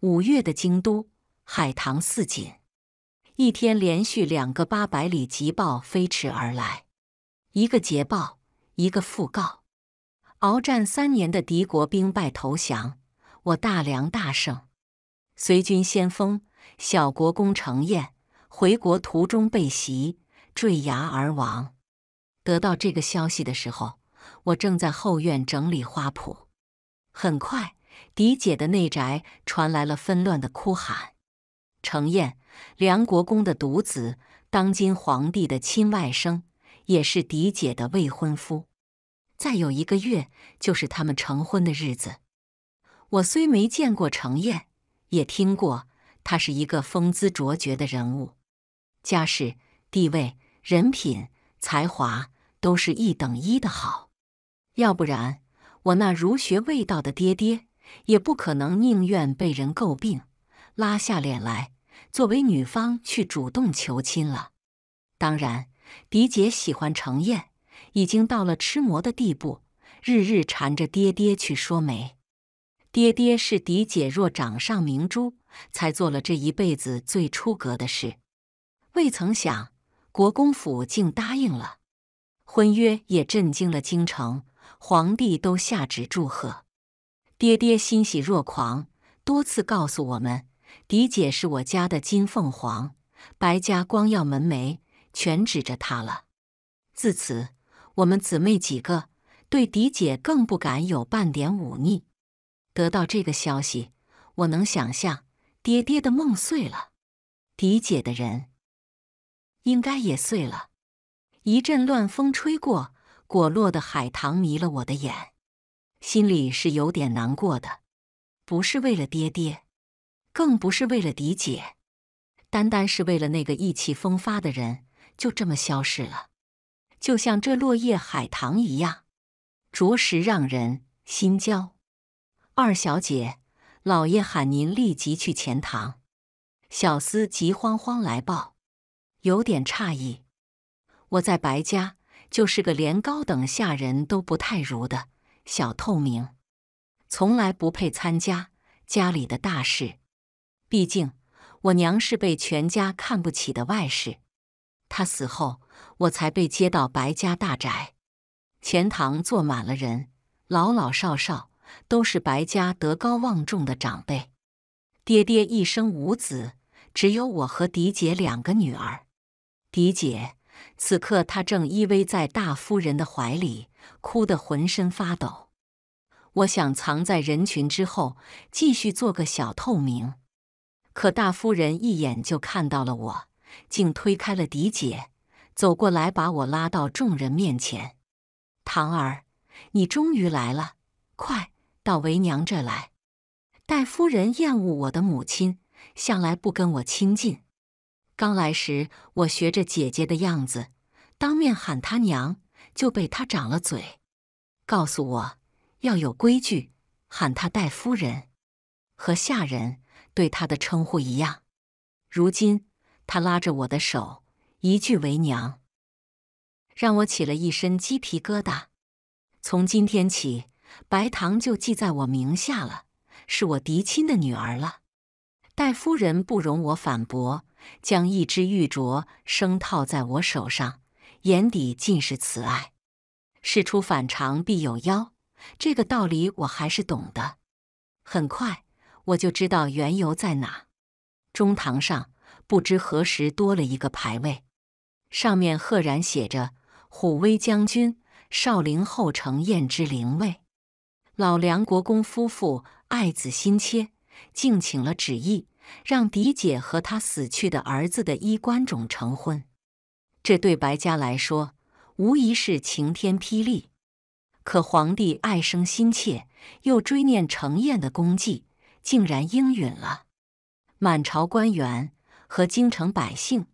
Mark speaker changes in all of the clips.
Speaker 1: 五月的京都，海棠似锦。一天连续两个八百里急报飞驰而来，一个捷报，一个讣告。鏖战三年的敌国兵败投降，我大梁大胜。随军先锋小国公程彦回国途中被袭，坠崖而亡。得到这个消息的时候，我正在后院整理花圃。很快，狄姐的内宅传来了纷乱的哭喊。程燕，梁国公的独子，当今皇帝的亲外甥，也是狄姐的未婚夫。再有一个月就是他们成婚的日子。我虽没见过程燕，也听过他是一个风姿卓绝的人物，家世、地位、人品、才华都是一等一的好。要不然，我那儒学味道的爹爹也不可能宁愿被人诟病。拉下脸来，作为女方去主动求亲了。当然，狄姐喜欢程燕，已经到了痴魔的地步，日日缠着爹爹去说媒。爹爹是狄姐若掌上明珠，才做了这一辈子最出格的事。未曾想，国公府竟答应了，婚约也震惊了京城，皇帝都下旨祝贺。爹爹欣喜若狂，多次告诉我们。狄姐是我家的金凤凰，白家光耀门楣全指着她了。自此，我们姊妹几个对狄姐更不敢有半点忤逆。得到这个消息，我能想象爹爹的梦碎了，狄姐的人应该也碎了。一阵乱风吹过，果落的海棠迷了我的眼，心里是有点难过的，不是为了爹爹。更不是为了嫡姐，单单是为了那个意气风发的人，就这么消失了，就像这落叶海棠一样，着实让人心焦。二小姐，老爷喊您立即去钱塘。小厮急慌慌来报，有点诧异。我在白家就是个连高等下人都不太如的小透明，从来不配参加家里的大事。毕竟，我娘是被全家看不起的外室。她死后，我才被接到白家大宅。钱塘坐满了人，老老少少都是白家德高望重的长辈。爹爹一生无子，只有我和狄姐两个女儿。狄姐此刻她正依偎在大夫人的怀里，哭得浑身发抖。我想藏在人群之后，继续做个小透明。可大夫人一眼就看到了我，竟推开了狄姐，走过来把我拉到众人面前。堂儿，你终于来了，快到为娘这来。戴夫人厌恶我的母亲，向来不跟我亲近。刚来时，我学着姐姐的样子，当面喊她娘，就被他长了嘴，告诉我要有规矩，喊她戴夫人，和下人。对他的称呼一样，如今他拉着我的手，一句“为娘”，让我起了一身鸡皮疙瘩。从今天起，白糖就记在我名下了，是我嫡亲的女儿了。戴夫人不容我反驳，将一只玉镯生套在我手上，眼底尽是慈爱。事出反常必有妖，这个道理我还是懂的。很快。我就知道缘由在哪。中堂上不知何时多了一个牌位，上面赫然写着“虎威将军少陵后城燕之灵位”。老梁国公夫妇爱子心切，竟请了旨意，让嫡姐和他死去的儿子的衣冠冢成婚。这对白家来说，无疑是晴天霹雳。可皇帝爱生心切，又追念程燕的功绩。竟然应允了，满朝官员和京城百姓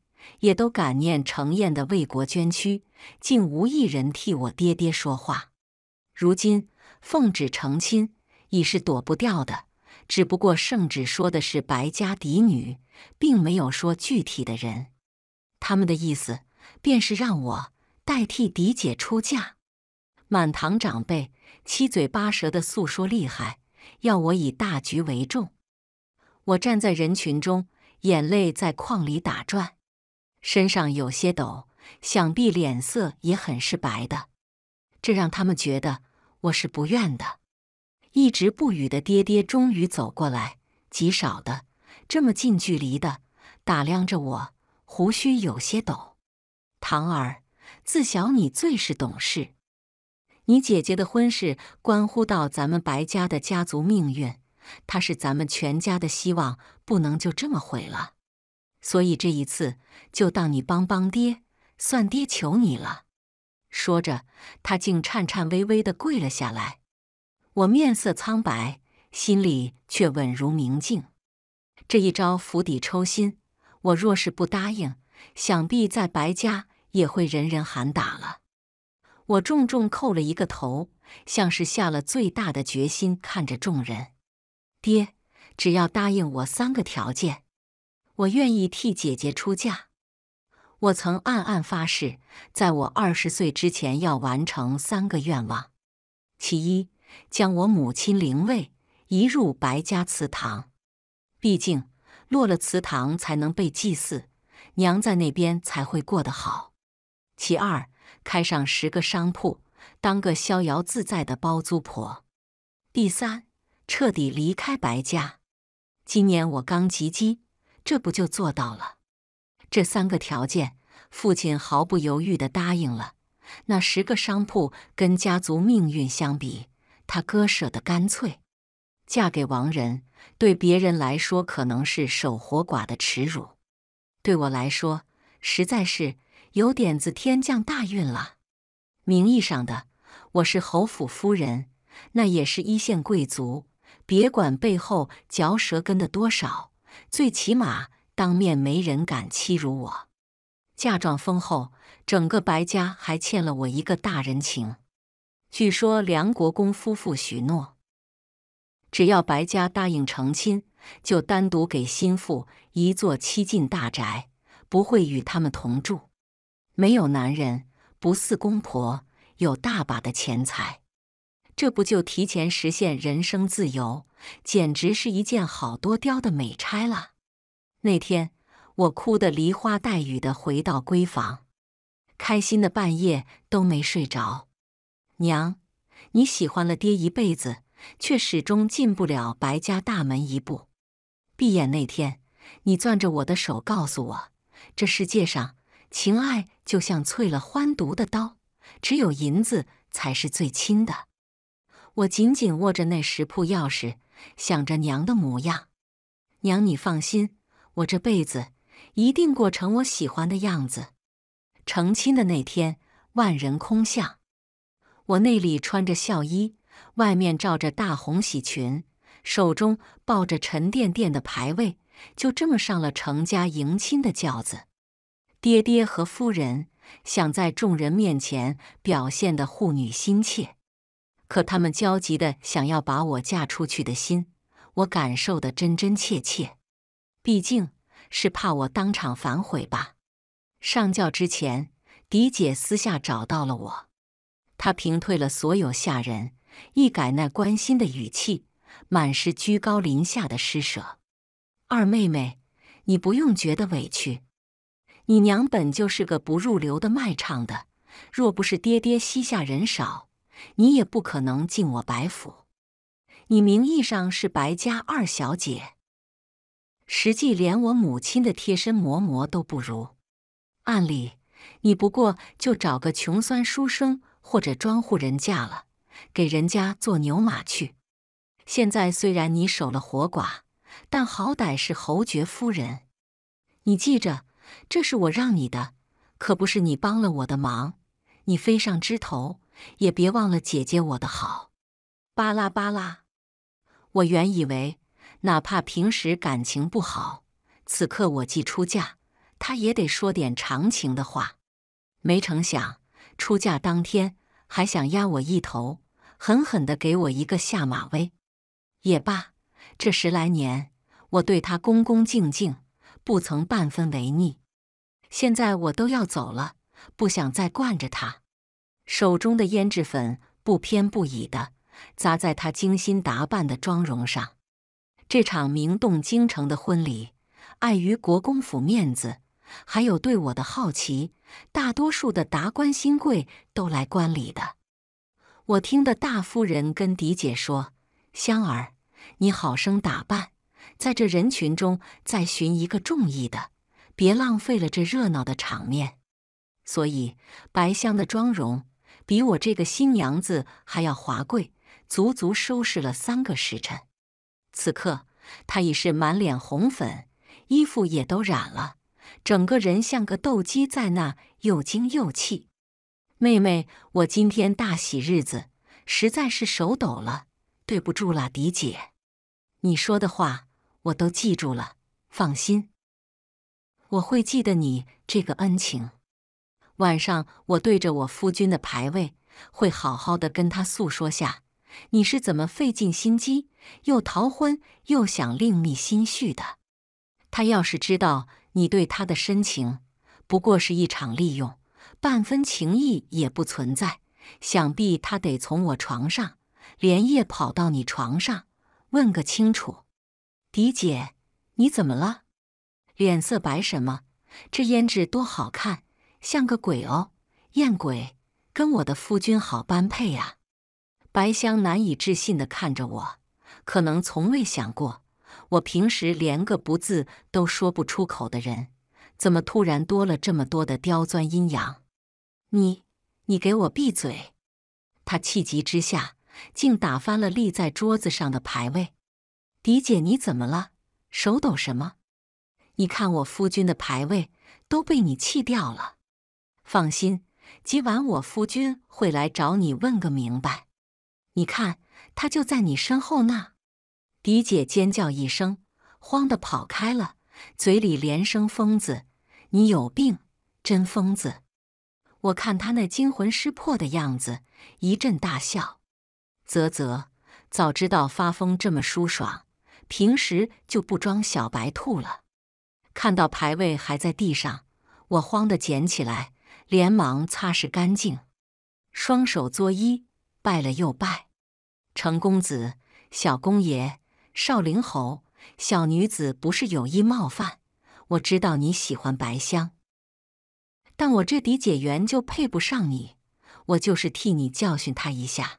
Speaker 1: 也都感念程燕的为国捐躯，竟无一人替我爹爹说话。如今奉旨成亲已是躲不掉的，只不过圣旨说的是白家嫡女，并没有说具体的人。他们的意思便是让我代替嫡姐出嫁。满堂长辈七嘴八舌的诉说厉害。要我以大局为重，我站在人群中，眼泪在眶里打转，身上有些抖，想必脸色也很是白的。这让他们觉得我是不愿的。一直不语的爹爹终于走过来，极少的这么近距离的打量着我，胡须有些抖。堂儿，自小你最是懂事。你姐姐的婚事关乎到咱们白家的家族命运，她是咱们全家的希望，不能就这么毁了。所以这一次就当你帮帮爹，算爹求你了。说着，他竟颤颤巍巍的跪了下来。我面色苍白，心里却稳如明镜。这一招釜底抽薪，我若是不答应，想必在白家也会人人喊打了。我重重叩了一个头，像是下了最大的决心，看着众人：“爹，只要答应我三个条件，我愿意替姐姐出嫁。我曾暗暗发誓，在我二十岁之前要完成三个愿望。其一，将我母亲灵位移入白家祠堂，毕竟落了祠堂才能被祭祀，娘在那边才会过得好。其二，开上十个商铺，当个逍遥自在的包租婆。第三，彻底离开白家。今年我刚及笄，这不就做到了？这三个条件，父亲毫不犹豫地答应了。那十个商铺跟家族命运相比，他割舍的干脆。嫁给王仁，对别人来说可能是守活寡的耻辱，对我来说，实在是。有点子天降大运了，名义上的我是侯府夫人，那也是一线贵族。别管背后嚼舌根的多少，最起码当面没人敢欺辱我。嫁妆丰厚，整个白家还欠了我一个大人情。据说梁国公夫妇许诺，只要白家答应成亲，就单独给心腹一座七进大宅，不会与他们同住。没有男人不似公婆，有大把的钱财，这不就提前实现人生自由，简直是一件好多雕的美差了。那天我哭得梨花带雨的回到闺房，开心的半夜都没睡着。娘，你喜欢了爹一辈子，却始终进不了白家大门一步。闭眼那天，你攥着我的手，告诉我，这世界上。情爱就像淬了欢毒的刀，只有银子才是最亲的。我紧紧握着那十铺钥匙，想着娘的模样。娘，你放心，我这辈子一定过成我喜欢的样子。成亲的那天，万人空巷，我内里穿着孝衣，外面罩着大红喜裙，手中抱着沉甸甸的牌位，就这么上了成家迎亲的轿子。爹爹和夫人想在众人面前表现的护女心切，可他们焦急的想要把我嫁出去的心，我感受的真真切切。毕竟是怕我当场反悔吧。上轿之前，狄姐私下找到了我，她平退了所有下人，一改那关心的语气，满是居高临下的施舍。二妹妹，你不用觉得委屈。你娘本就是个不入流的卖唱的，若不是爹爹膝下人少，你也不可能进我白府。你名义上是白家二小姐，实际连我母亲的贴身嬷嬷都不如。按理，你不过就找个穷酸书生或者庄户人嫁了，给人家做牛马去。现在虽然你守了活寡，但好歹是侯爵夫人，你记着。这是我让你的，可不是你帮了我的忙。你飞上枝头，也别忘了姐姐我的好。巴拉巴拉，我原以为，哪怕平时感情不好，此刻我既出嫁，他也得说点长情的话。没成想，出嫁当天还想压我一头，狠狠的给我一个下马威。也罢，这十来年，我对他恭恭敬敬。不曾半分违逆，现在我都要走了，不想再惯着他。手中的胭脂粉不偏不倚的砸在他精心打扮的妆容上，这场名动京城的婚礼，碍于国公府面子，还有对我的好奇，大多数的达官新贵都来观礼的。我听得大夫人跟狄姐说：“香儿，你好生打扮，在这人群中再寻一个中意的，别浪费了这热闹的场面。”所以白香的妆容比我这个新娘子还要华贵，足足收拾了三个时辰。此刻她已是满脸红粉，衣服也都染了，整个人像个斗鸡在那，又惊又气。妹妹，我今天大喜日子，实在是手抖了，对不住了，狄姐。你说的话我都记住了，放心，我会记得你这个恩情。晚上我对着我夫君的牌位，会好好的跟他诉说下，你是怎么费尽心机，又逃婚又想另觅新婿的。他要是知道你对他的深情，不过是一场利用。半分情意也不存在，想必他得从我床上连夜跑到你床上，问个清楚。狄姐，你怎么了？脸色白什么？这胭脂多好看，像个鬼哦，艳鬼，跟我的夫君好般配呀。白香难以置信地看着我，可能从未想过，我平时连个不字都说不出口的人，怎么突然多了这么多的刁钻阴阳？你，你给我闭嘴！他气急之下，竟打翻了立在桌子上的牌位。狄姐，你怎么了？手抖什么？你看我夫君的牌位都被你气掉了。放心，今晚我夫君会来找你问个明白。你看，他就在你身后呢。狄姐尖叫一声，慌得跑开了，嘴里连声“疯子，你有病，真疯子！”我看他那惊魂失魄的样子，一阵大笑。啧啧，早知道发疯这么舒爽，平时就不装小白兔了。看到牌位还在地上，我慌得捡起来，连忙擦拭干净，双手作揖，拜了又拜。程公子、小公爷、少陵侯，小女子不是有意冒犯，我知道你喜欢白香。但我这嫡姐缘就配不上你，我就是替你教训他一下。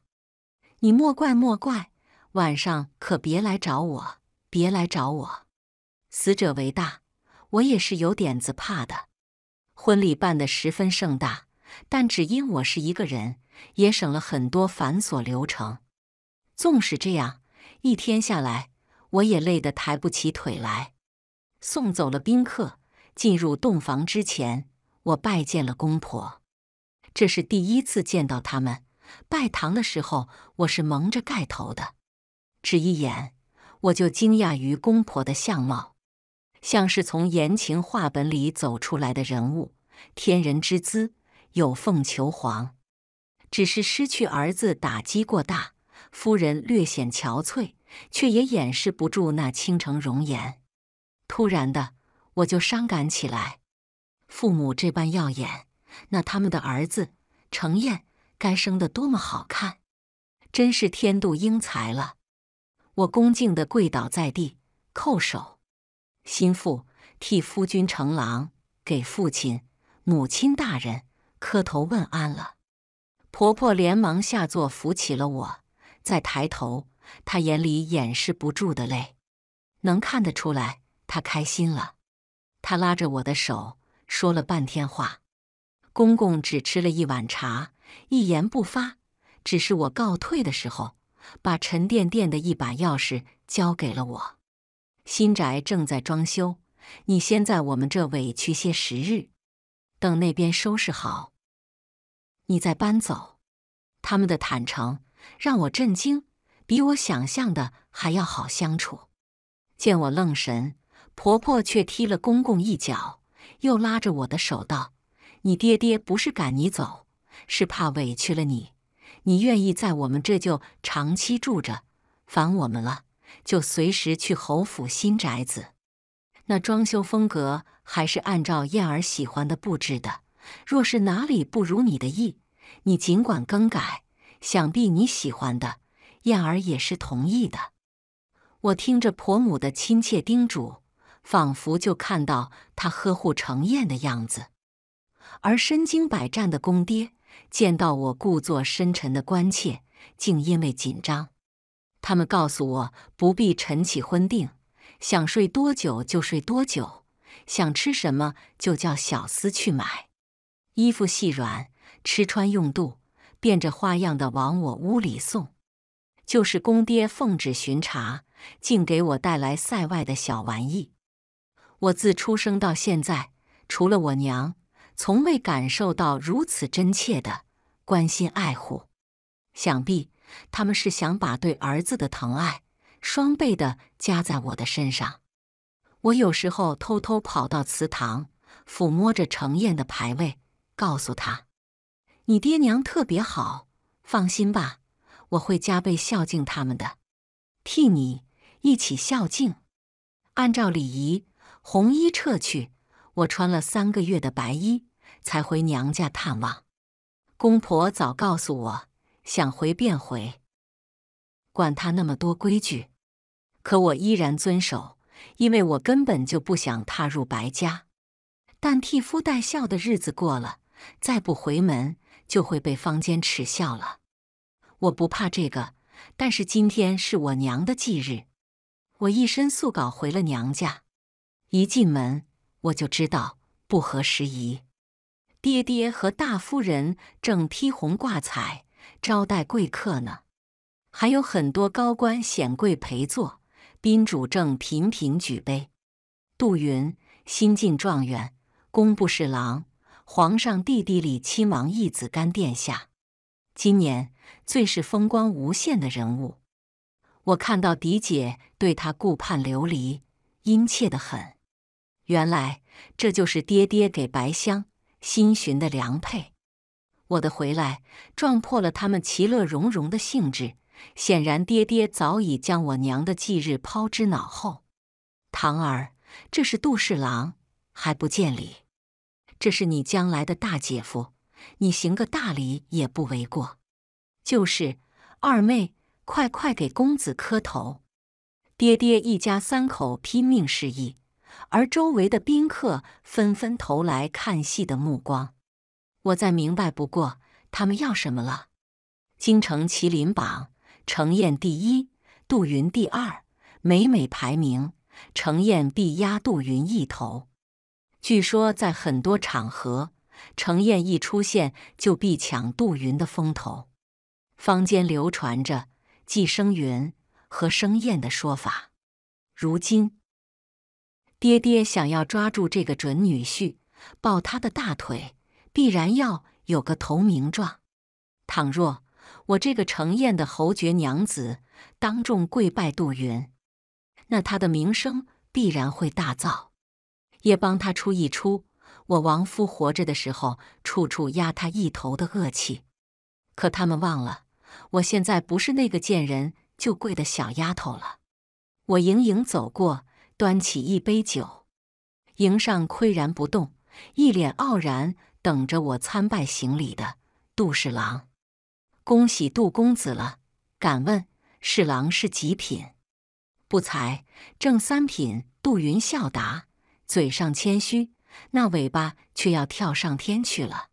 Speaker 1: 你莫怪莫怪，晚上可别来找我，别来找我。死者为大，我也是有点子怕的。婚礼办得十分盛大，但只因我是一个人，也省了很多繁琐流程。纵使这样，一天下来，我也累得抬不起腿来。送走了宾客，进入洞房之前。我拜见了公婆，这是第一次见到他们。拜堂的时候，我是蒙着盖头的，只一眼我就惊讶于公婆的相貌，像是从言情画本里走出来的人物，天人之姿，有凤求凰。只是失去儿子打击过大，夫人略显憔悴，却也掩饰不住那倾城容颜。突然的，我就伤感起来。父母这般耀眼，那他们的儿子程燕该生得多么好看，真是天妒英才了。我恭敬地跪倒在地，叩首：“心腹替夫君承郎，给父亲、母亲大人磕头问安了。”婆婆连忙下座扶起了我，再抬头，她眼里掩饰不住的泪，能看得出来她开心了。她拉着我的手。说了半天话，公公只吃了一碗茶，一言不发。只是我告退的时候，把沉甸甸的一把钥匙交给了我。新宅正在装修，你先在我们这委屈些时日，等那边收拾好，你再搬走。他们的坦诚让我震惊，比我想象的还要好相处。见我愣神，婆婆却踢了公公一脚。又拉着我的手道：“你爹爹不是赶你走，是怕委屈了你。你愿意在我们这就长期住着，烦我们了，就随时去侯府新宅子。那装修风格还是按照燕儿喜欢的布置的。若是哪里不如你的意，你尽管更改。想必你喜欢的，燕儿也是同意的。”我听着婆母的亲切叮嘱，仿佛就看到她呵护程燕的样子。而身经百战的公爹见到我故作深沉的关切，竟因为紧张。他们告诉我不必晨起昏定，想睡多久就睡多久，想吃什么就叫小厮去买，衣服细软，吃穿用度，变着花样的往我屋里送。就是公爹奉旨巡查，竟给我带来塞外的小玩意。我自出生到现在，除了我娘，从未感受到如此真切的关心爱护。想必他们是想把对儿子的疼爱双倍的加在我的身上。我有时候偷偷跑到祠堂，抚摸着程燕的牌位，告诉他：“你爹娘特别好，放心吧。”我会加倍孝敬他们的，替你一起孝敬。按照礼仪，红衣撤去，我穿了三个月的白衣，才回娘家探望。公婆早告诉我，想回便回。管他那么多规矩，可我依然遵守，因为我根本就不想踏入白家。但替夫带孝的日子过了，再不回门，就会被坊间耻笑了。我不怕这个，但是今天是我娘的忌日，我一身素稿回了娘家，一进门我就知道不合时宜。爹爹和大夫人正披红挂彩招待贵客呢，还有很多高官显贵陪坐，宾主正频频举杯。杜云新晋状元，工部侍郎，皇上弟弟李亲王义子干殿下。今年最是风光无限的人物，我看到狄姐对他顾盼流离，殷切的很。原来这就是爹爹给白香新寻的良配。我的回来撞破了他们其乐融融的兴致，显然爹爹早已将我娘的忌日抛之脑后。堂儿，这是杜侍郎，还不见礼。这是你将来的大姐夫。你行个大礼也不为过，就是二妹，快快给公子磕头。爹爹一家三口拼命示意，而周围的宾客纷纷投来看戏的目光。我再明白不过他们要什么了。京城麒麟榜，程燕第一，杜云第二，每每排名，程燕必压杜云一头。据说在很多场合。程燕一出现，就必抢杜云的风头。坊间流传着季生云和生燕的说法。如今，爹爹想要抓住这个准女婿，抱他的大腿，必然要有个投名状。倘若我这个程燕的侯爵娘子当众跪拜杜云，那他的名声必然会大噪，也帮他出一出。我亡夫活着的时候，处处压他一头的恶气，可他们忘了，我现在不是那个见人就跪的小丫头了。我盈盈走过，端起一杯酒，迎上岿然不动、一脸傲然等着我参拜行礼的杜侍郎。恭喜杜公子了，敢问侍郎是几品？不才正三品。杜云笑答，嘴上谦虚。那尾巴却要跳上天去了。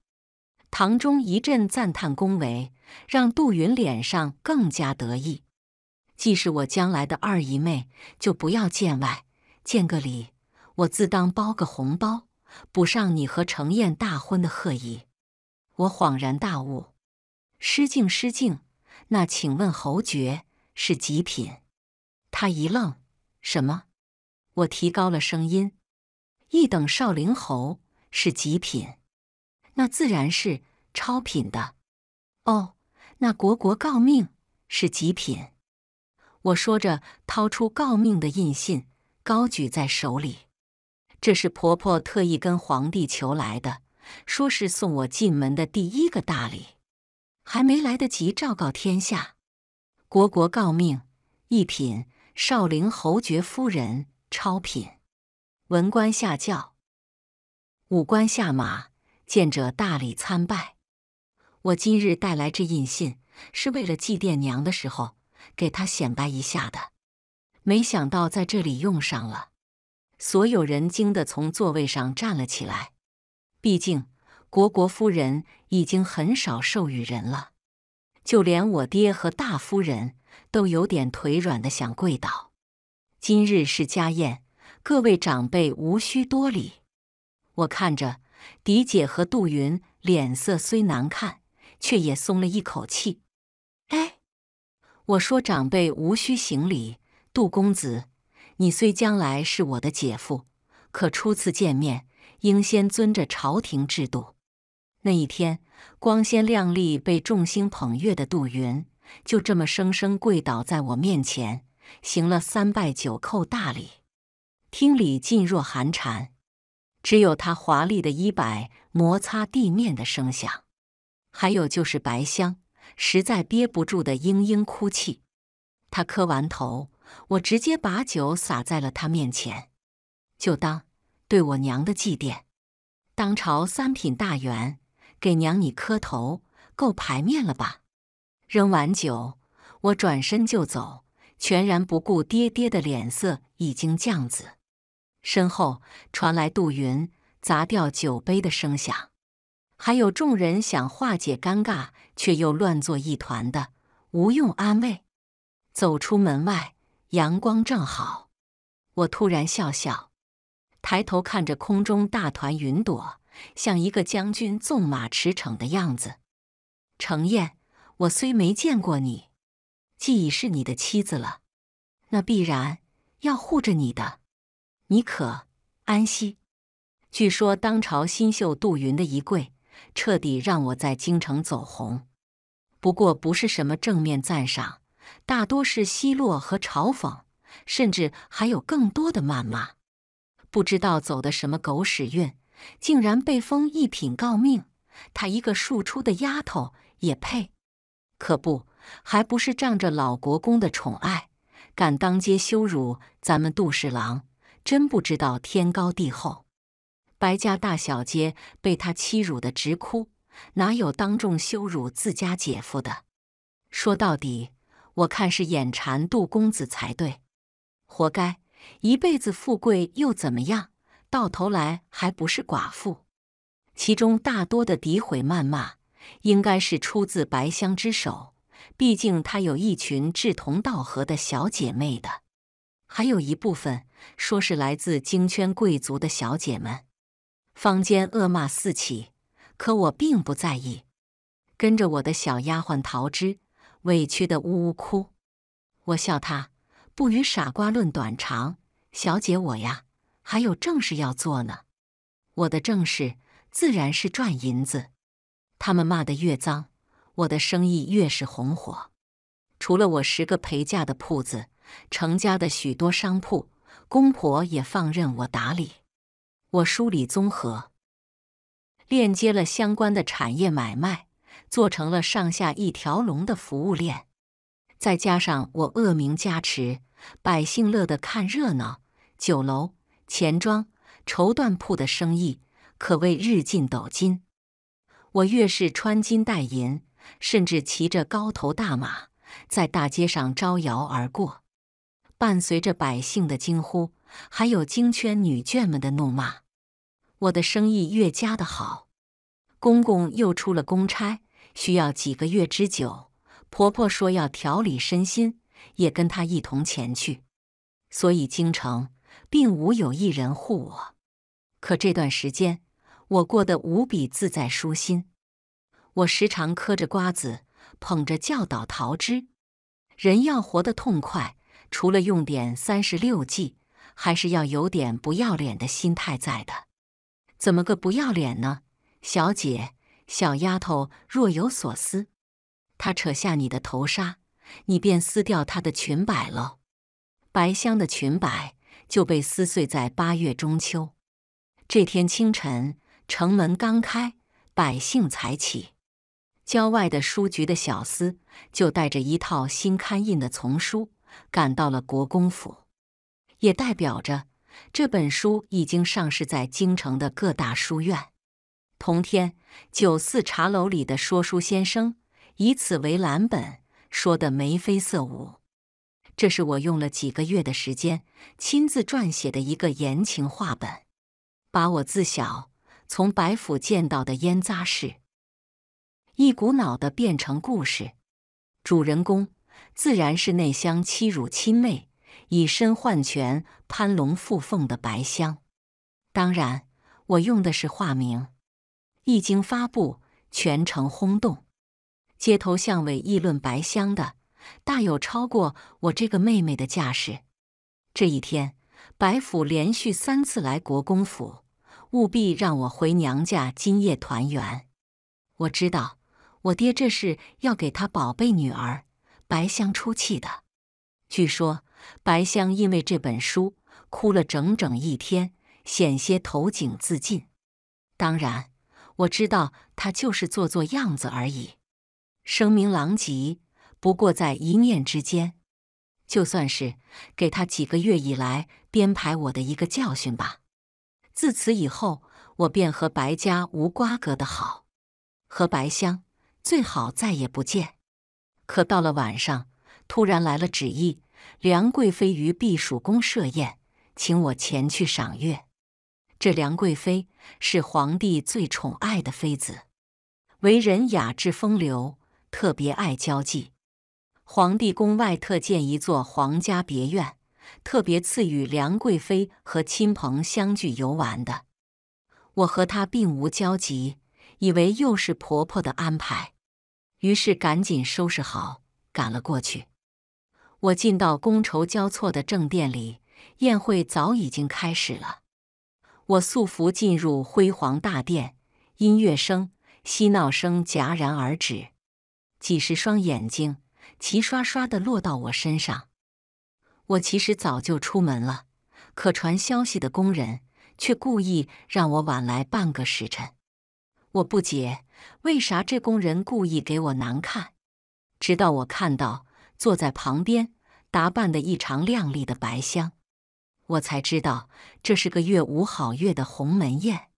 Speaker 1: 堂中一阵赞叹恭维，让杜云脸上更加得意。既是我将来的二姨妹，就不要见外，见个礼，我自当包个红包，补上你和程燕大婚的贺意。我恍然大悟，失敬失敬。那请问侯爵是几品？他一愣，什么？我提高了声音。一等少陵侯是极品，那自然是超品的。哦，那国国诰命是极品。我说着，掏出诰命的印信，高举在手里。这是婆婆特意跟皇帝求来的，说是送我进门的第一个大礼。还没来得及昭告天下，国国诰命一品，少陵侯爵夫人超品。文官下轿，武官下马，见者大礼参拜。我今日带来这印信，是为了祭奠娘的时候给她显摆一下的。没想到在这里用上了。所有人惊得从座位上站了起来。毕竟，国国夫人已经很少授予人了，就连我爹和大夫人都有点腿软的想跪倒。今日是家宴，各位长辈无需多礼。我看着狄姐和杜云脸色虽难看，却也松了一口气。哎，我说长辈无需行礼，杜公子。你虽将来是我的姐夫，可初次见面，应先遵着朝廷制度。那一天，光鲜亮丽、被众星捧月的杜云，就这么生生跪倒在我面前，行了三拜九叩大礼，厅里噤若寒蝉，只有他华丽的衣摆摩擦地面的声响，还有就是白香实在憋不住的嘤嘤哭泣。他磕完头。我直接把酒洒在了他面前，就当对我娘的祭奠。当朝三品大员，给娘你磕头，够排面了吧？扔完酒，我转身就走，全然不顾爹爹的脸色已经降紫。身后传来杜云砸掉酒杯的声响，还有众人想化解尴尬，却又乱作一团的无用安慰。走出门外。阳光正好，我突然笑笑，抬头看着空中大团云朵，像一个将军纵马驰骋的样子。程燕，我虽没见过你，既已是你的妻子了，那必然要护着你的。你可安息？据说当朝新秀杜云的一跪，彻底让我在京城走红。不过不是什么正面赞赏。大多是奚落和嘲讽，甚至还有更多的谩骂。不知道走的什么狗屎运，竟然被封一品诰命。她一个庶出的丫头也配？可不，还不是仗着老国公的宠爱，敢当街羞辱咱们杜侍郎，真不知道天高地厚。白家大小姐被他欺辱的直哭，哪有当众羞辱自家姐夫的？说到底。我看是眼馋杜公子才对，活该！一辈子富贵又怎么样？到头来还不是寡妇。其中大多的诋毁谩骂，应该是出自白香之手，毕竟她有一群志同道合的小姐妹的。还有一部分说是来自京圈贵族的小姐们。坊间恶骂四起，可我并不在意，跟着我的小丫鬟桃枝。委屈的呜呜哭，我笑他不与傻瓜论短长。小姐我呀，还有正事要做呢。我的正事自然是赚银子。他们骂得越脏，我的生意越是红火。除了我十个陪嫁的铺子，程家的许多商铺，公婆也放任我打理。我梳理综合，链接了相关的产业买卖。做成了上下一条龙的服务链，再加上我恶名加持，百姓乐得看热闹。酒楼、钱庄、绸缎铺的生意可谓日进斗金。我越是穿金戴银，甚至骑着高头大马在大街上招摇而过，伴随着百姓的惊呼，还有京圈女眷们的怒骂，我的生意越加的好。公公又出了公差。需要几个月之久，婆婆说要调理身心，也跟她一同前去。所以京城并无有一人护我。可这段时间，我过得无比自在舒心。我时常嗑着瓜子，捧着教导桃枝。人要活得痛快，除了用点三十六计，还是要有点不要脸的心态在的。怎么个不要脸呢，小姐？小丫头若有所思，他扯下你的头纱，你便撕掉她的裙摆了。白香的裙摆就被撕碎在八月中秋。这天清晨，城门刚开，百姓才起。郊外的书局的小厮就带着一套新刊印的丛书赶到了国公府，也代表着这本书已经上市在京城的各大书院。同天，九四茶楼里的说书先生以此为蓝本，说的眉飞色舞。这是我用了几个月的时间亲自撰写的一个言情话本，把我自小从白府见到的烟杂事，一股脑的变成故事。主人公自然是那厢欺辱亲妹、以身换权、攀龙附凤的白香。当然，我用的是化名。一经发布，全城轰动，街头巷尾议论白香的。大有超过我这个妹妹的架势。这一天，白府连续三次来国公府，务必让我回娘家今夜团圆。我知道，我爹这是要给他宝贝女儿白香出气的。据说，白香因为这本书哭了整整一天，险些投井自尽。当然，我知道他就是做做样子而已。声名狼藉。不过在一念之间，就算是给他几个月以来编排我的一个教训吧。自此以后，我便和白家无瓜葛的好，和白香最好再也不见。可到了晚上，突然来了旨意，梁贵妃于避暑宫设宴，请我前去赏月。这梁贵妃是皇帝最宠爱的妃子，为人雅致风流，特别爱交际。皇帝宫外特建一座皇家别院，特别赐予梁贵妃和亲朋相聚游玩的。我和她并无交集，以为又是婆婆的安排，于是赶紧收拾好，赶了过去。我进到觥筹交错的正殿里，宴会早已经开始了。我素服进入辉煌大殿，音乐声、嬉闹声戛然而止，几十双眼睛。齐刷刷的落到我身上。我其实早就出门了，可传消息的工人却故意让我晚来半个时辰。我不解，为啥这工人故意给我难看？直到我看到坐在旁边、打扮的异常靓丽的白香，我才知道这是个月五好月的鸿门宴。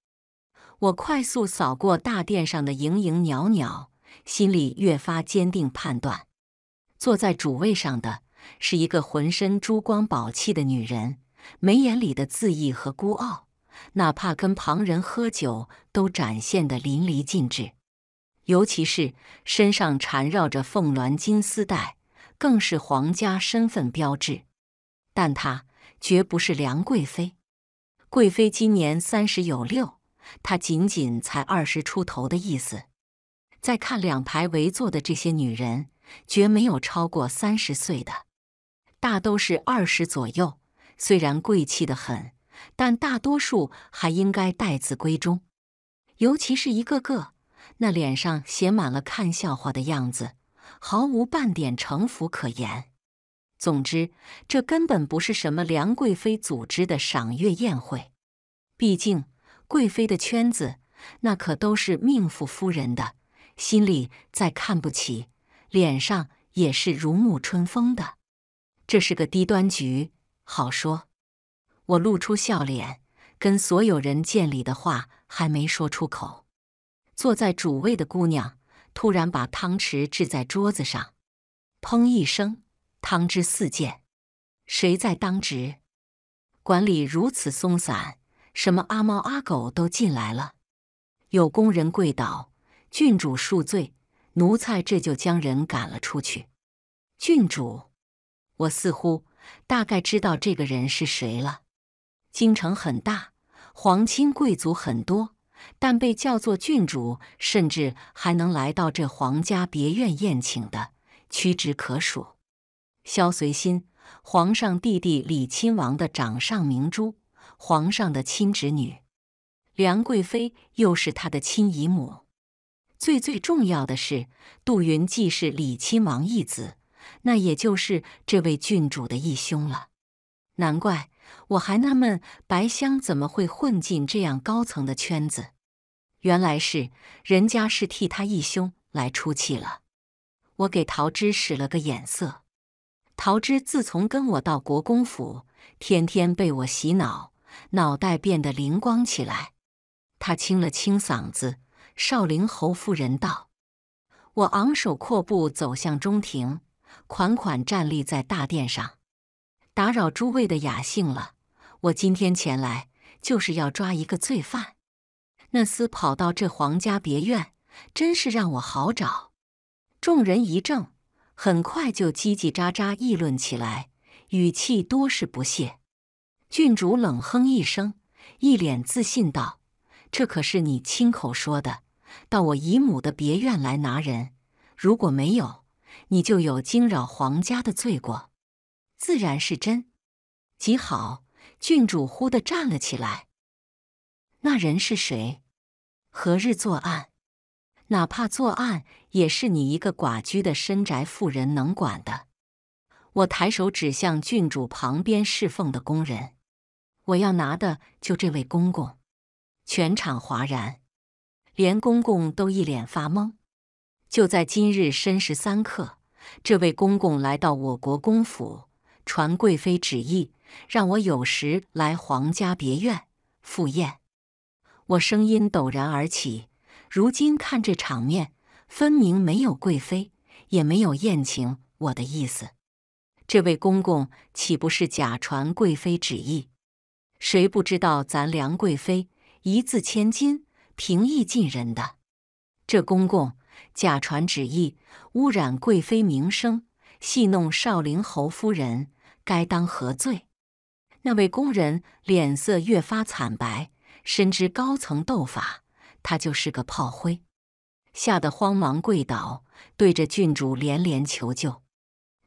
Speaker 1: 我快速扫过大殿上的盈盈袅袅，心里越发坚定判断。坐在主位上的是一个浑身珠光宝气的女人，眉眼里的恣意和孤傲，哪怕跟旁人喝酒都展现得淋漓尽致。尤其是身上缠绕着凤鸾金丝带，更是皇家身份标志。但她绝不是梁贵妃。贵妃今年三十有六，她仅仅才二十出头的意思。再看两排围坐的这些女人。绝没有超过三十岁的，大都是二十左右。虽然贵气的很，但大多数还应该待字闺中。尤其是一个个，那脸上写满了看笑话的样子，毫无半点城府可言。总之，这根本不是什么梁贵妃组织的赏月宴会。毕竟，贵妃的圈子那可都是命妇夫人的，心里再看不起。脸上也是如沐春风的，这是个低端局，好说。我露出笑脸，跟所有人见礼的话还没说出口，坐在主位的姑娘突然把汤匙置在桌子上，砰一声，汤汁四溅。谁在当值？管理如此松散，什么阿猫阿狗都进来了。有工人跪倒，郡主恕罪。奴才这就将人赶了出去。郡主，我似乎大概知道这个人是谁了。京城很大，皇亲贵族很多，但被叫做郡主，甚至还能来到这皇家别院宴请的，屈指可数。萧随心，皇上弟弟李亲王的掌上明珠，皇上的亲侄女，梁贵妃又是他的亲姨母。最最重要的是，杜云既是李亲王义子，那也就是这位郡主的义兄了。难怪我还纳闷白香怎么会混进这样高层的圈子，原来是人家是替他义兄来出气了。我给桃枝使了个眼色，桃枝自从跟我到国公府，天天被我洗脑，脑袋变得灵光起来。他清了清嗓子。少陵侯夫人道：“我昂首阔步走向中庭，款款站立在大殿上，打扰诸位的雅兴了。我今天前来，就是要抓一个罪犯。那厮跑到这皇家别院，真是让我好找。众人一怔，很快就叽叽喳喳议论起来，语气多是不屑。郡主冷哼一声，一脸自信道：“这可是你亲口说的，到我姨母的别院来拿人。如果没有，你就有惊扰皇家的罪过。自然是真。极好。”郡主忽地站了起来。那人是谁？何日作案？哪怕作案，也是你一个寡居的深宅妇人能管的。我抬手指向郡主旁边侍奉的工人，我要拿的就这位公公。全场哗然，连公公都一脸发懵。就在今日申时三刻，这位公公来到我国公府，传贵妃旨意。让我有时来皇家别院赴宴，我声音陡然而起。如今看这场面，分明没有贵妃，也没有宴请我的意思。这位公公岂不是假传贵妃旨意？谁不知道咱梁贵妃一字千金，平易近人的？这公公假传旨意，污染贵妃名声，戏弄少陵侯夫人，该当何罪？那位工人脸色越发惨白，深知高层斗法，他就是个炮灰，吓得慌忙跪倒，对着郡主连连求救。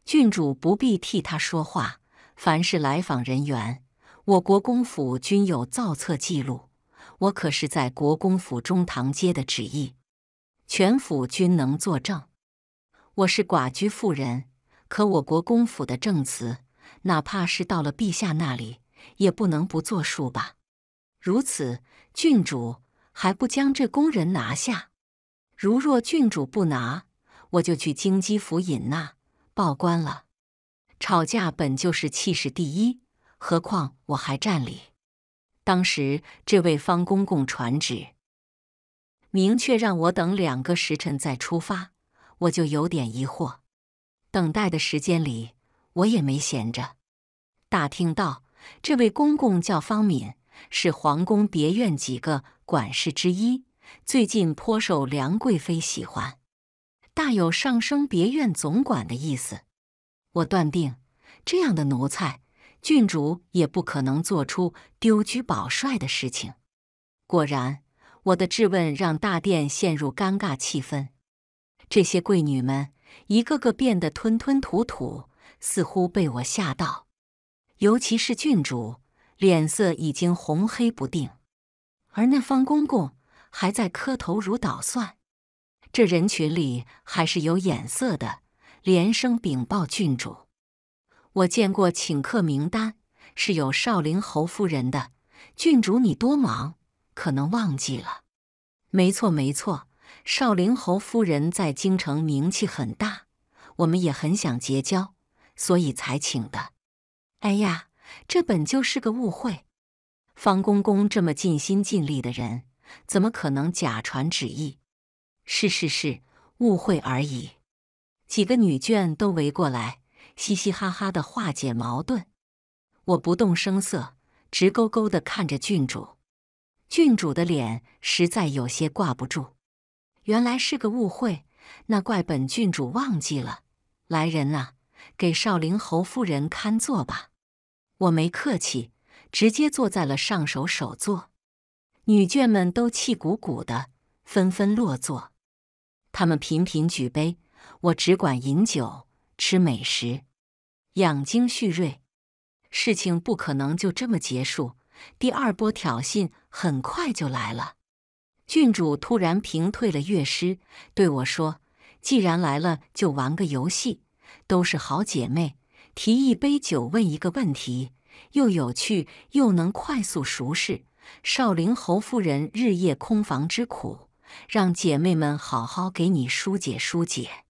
Speaker 1: 郡主不必替他说话，凡是来访人员，我国公府均有造册记录。我可是在国公府中堂接的旨意，全府均能作证。我是寡居妇人，可我国公府的证词。哪怕是到了陛下那里，也不能不作数吧？如此，郡主还不将这宫人拿下？如若郡主不拿，我就去京畿府尹纳报官了。吵架本就是气势第一，何况我还占理。当时这位方公公传旨，明确让我等两个时辰再出发，我就有点疑惑。等待的时间里。我也没闲着，打听到这位公公叫方敏，是皇宫别院几个管事之一，最近颇受梁贵妃喜欢，大有上升别院总管的意思。我断定，这样的奴才，郡主也不可能做出丢车保帅的事情。果然，我的质问让大殿陷入尴尬气氛，这些贵女们一个个变得吞吞吐吐。似乎被我吓到，尤其是郡主，脸色已经红黑不定，而那方公公还在磕头如捣蒜。这人群里还是有眼色的，连声禀报郡主：“我见过请客名单，是有少陵侯夫人的。郡主你多忙，可能忘记了。没错，没错，少陵侯夫人在京城名气很大，我们也很想结交。”所以才请的。哎呀，这本就是个误会。方公公这么尽心尽力的人，怎么可能假传旨意？是是是，误会而已。几个女眷都围过来，嘻嘻哈哈的化解矛盾。我不动声色，直勾勾的看着郡主。郡主的脸实在有些挂不住。原来是个误会，那怪本郡主忘记了。来人呐！给少陵侯夫人看座吧，我没客气，直接坐在了上首首座。女眷们都气鼓鼓的，纷纷落座。他们频频举杯，我只管饮酒、吃美食，养精蓄锐。事情不可能就这么结束，第二波挑衅很快就来了。郡主突然平退了乐师，对我说：“既然来了，就玩个游戏。”都是好姐妹，提一杯酒问一个问题，又有趣又能快速熟识。少陵侯夫人日夜空房之苦，让姐妹们好好给你疏解疏解。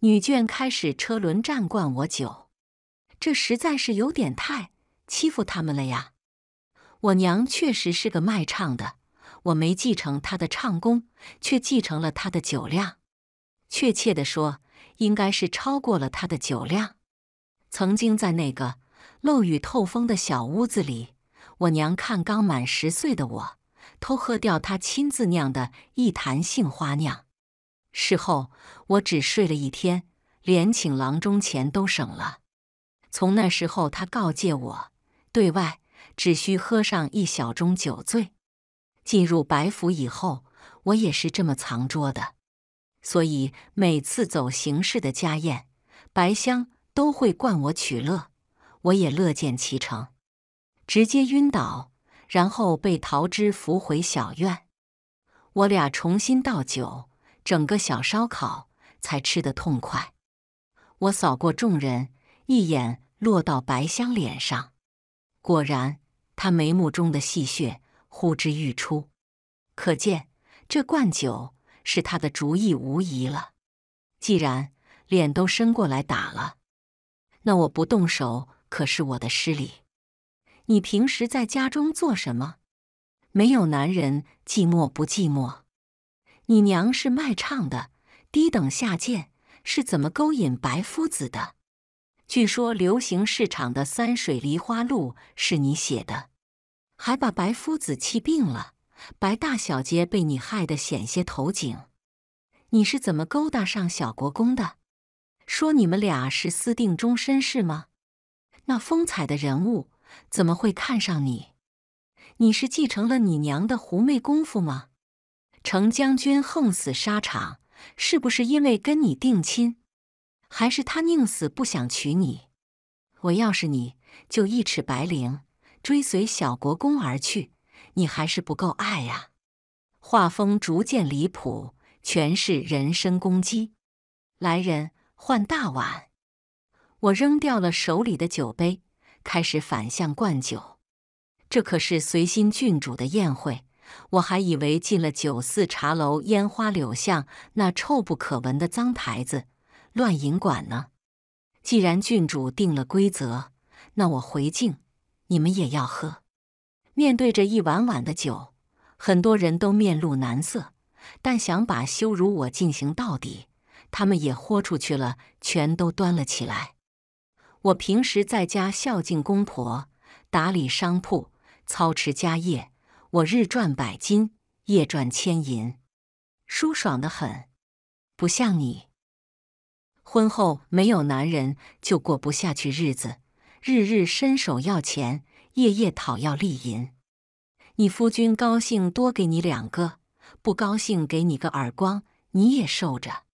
Speaker 1: 女眷开始车轮战灌我酒，这实在是有点太欺负他们了呀！我娘确实是个卖唱的，我没继承她的唱功，却继承了她的酒量。确切的说，应该是超过了他的酒量。曾经在那个漏雨透风的小屋子里，我娘看刚满十岁的我偷喝掉她亲自酿的一坛杏花酿。事后我只睡了一天，连请郎中钱都省了。从那时候，他告诫我，对外只需喝上一小盅酒醉。进入白府以后，我也是这么藏拙的，所以每次走形式的家宴，白香都会灌我取乐，我也乐见其成，直接晕倒，然后被桃枝扶回小院。我俩重新倒酒，整个小烧烤才吃得痛快。我扫过众人一眼，落到白香脸上，果然，她眉目中的戏谑呼之欲出，可见这灌酒是他的主意无疑了。既然脸都伸过来打了，那我不动手可是我的失礼。你平时在家中做什么？没有男人寂寞不寂寞？你娘是卖唱的，低等下贱，是怎么勾引白夫子的？据说流行市场的《三水梨花录》是你写的。还把白夫子气病了，白大小姐被你害得险些投井，你是怎么勾搭上小国公的？说你们俩是私定终身是吗？那风采的人物怎么会看上你？你是继承了你娘的狐媚功夫吗？程将军横死沙场，是不是因为跟你定亲？还是他宁死不想娶你？我要是你，就一尺白绫。追随小国公而去，你还是不够爱呀！画风逐渐离谱，全是人身攻击。来人，换大碗！我扔掉了手里的酒杯，开始反向灌酒。这可是随心郡主的宴会，我还以为进了酒肆茶楼，烟花柳巷那臭不可闻的脏台子、乱饮馆呢。既然郡主定了规则，那我回敬。你们也要喝。面对着一碗碗的酒，很多人都面露难色，但想把羞辱我进行到底，他们也豁出去了，全都端了起来。我平时在家孝敬公婆，打理商铺，操持家业，我日赚百金，夜赚千银，舒爽的很。不像你，婚后没有男人就过不下去日子。日日伸手要钱，夜夜讨要利银。你夫君高兴多给你两个，不高兴给你个耳光，你也受着。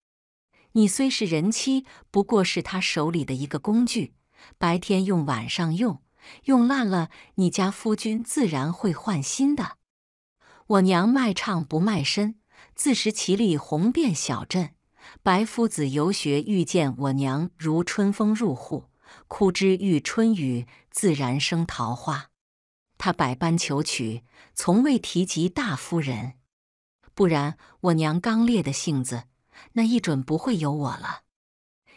Speaker 1: 你虽是人妻，不过是他手里的一个工具，白天用，晚上用，用烂了，你家夫君自然会换新的。我娘卖唱不卖身，自食其力，红遍小镇。白夫子游学遇见我娘，如春风入户。枯枝遇春雨，自然生桃花。他百般求娶，从未提及大夫人。不然我娘刚烈的性子，那一准不会有我了。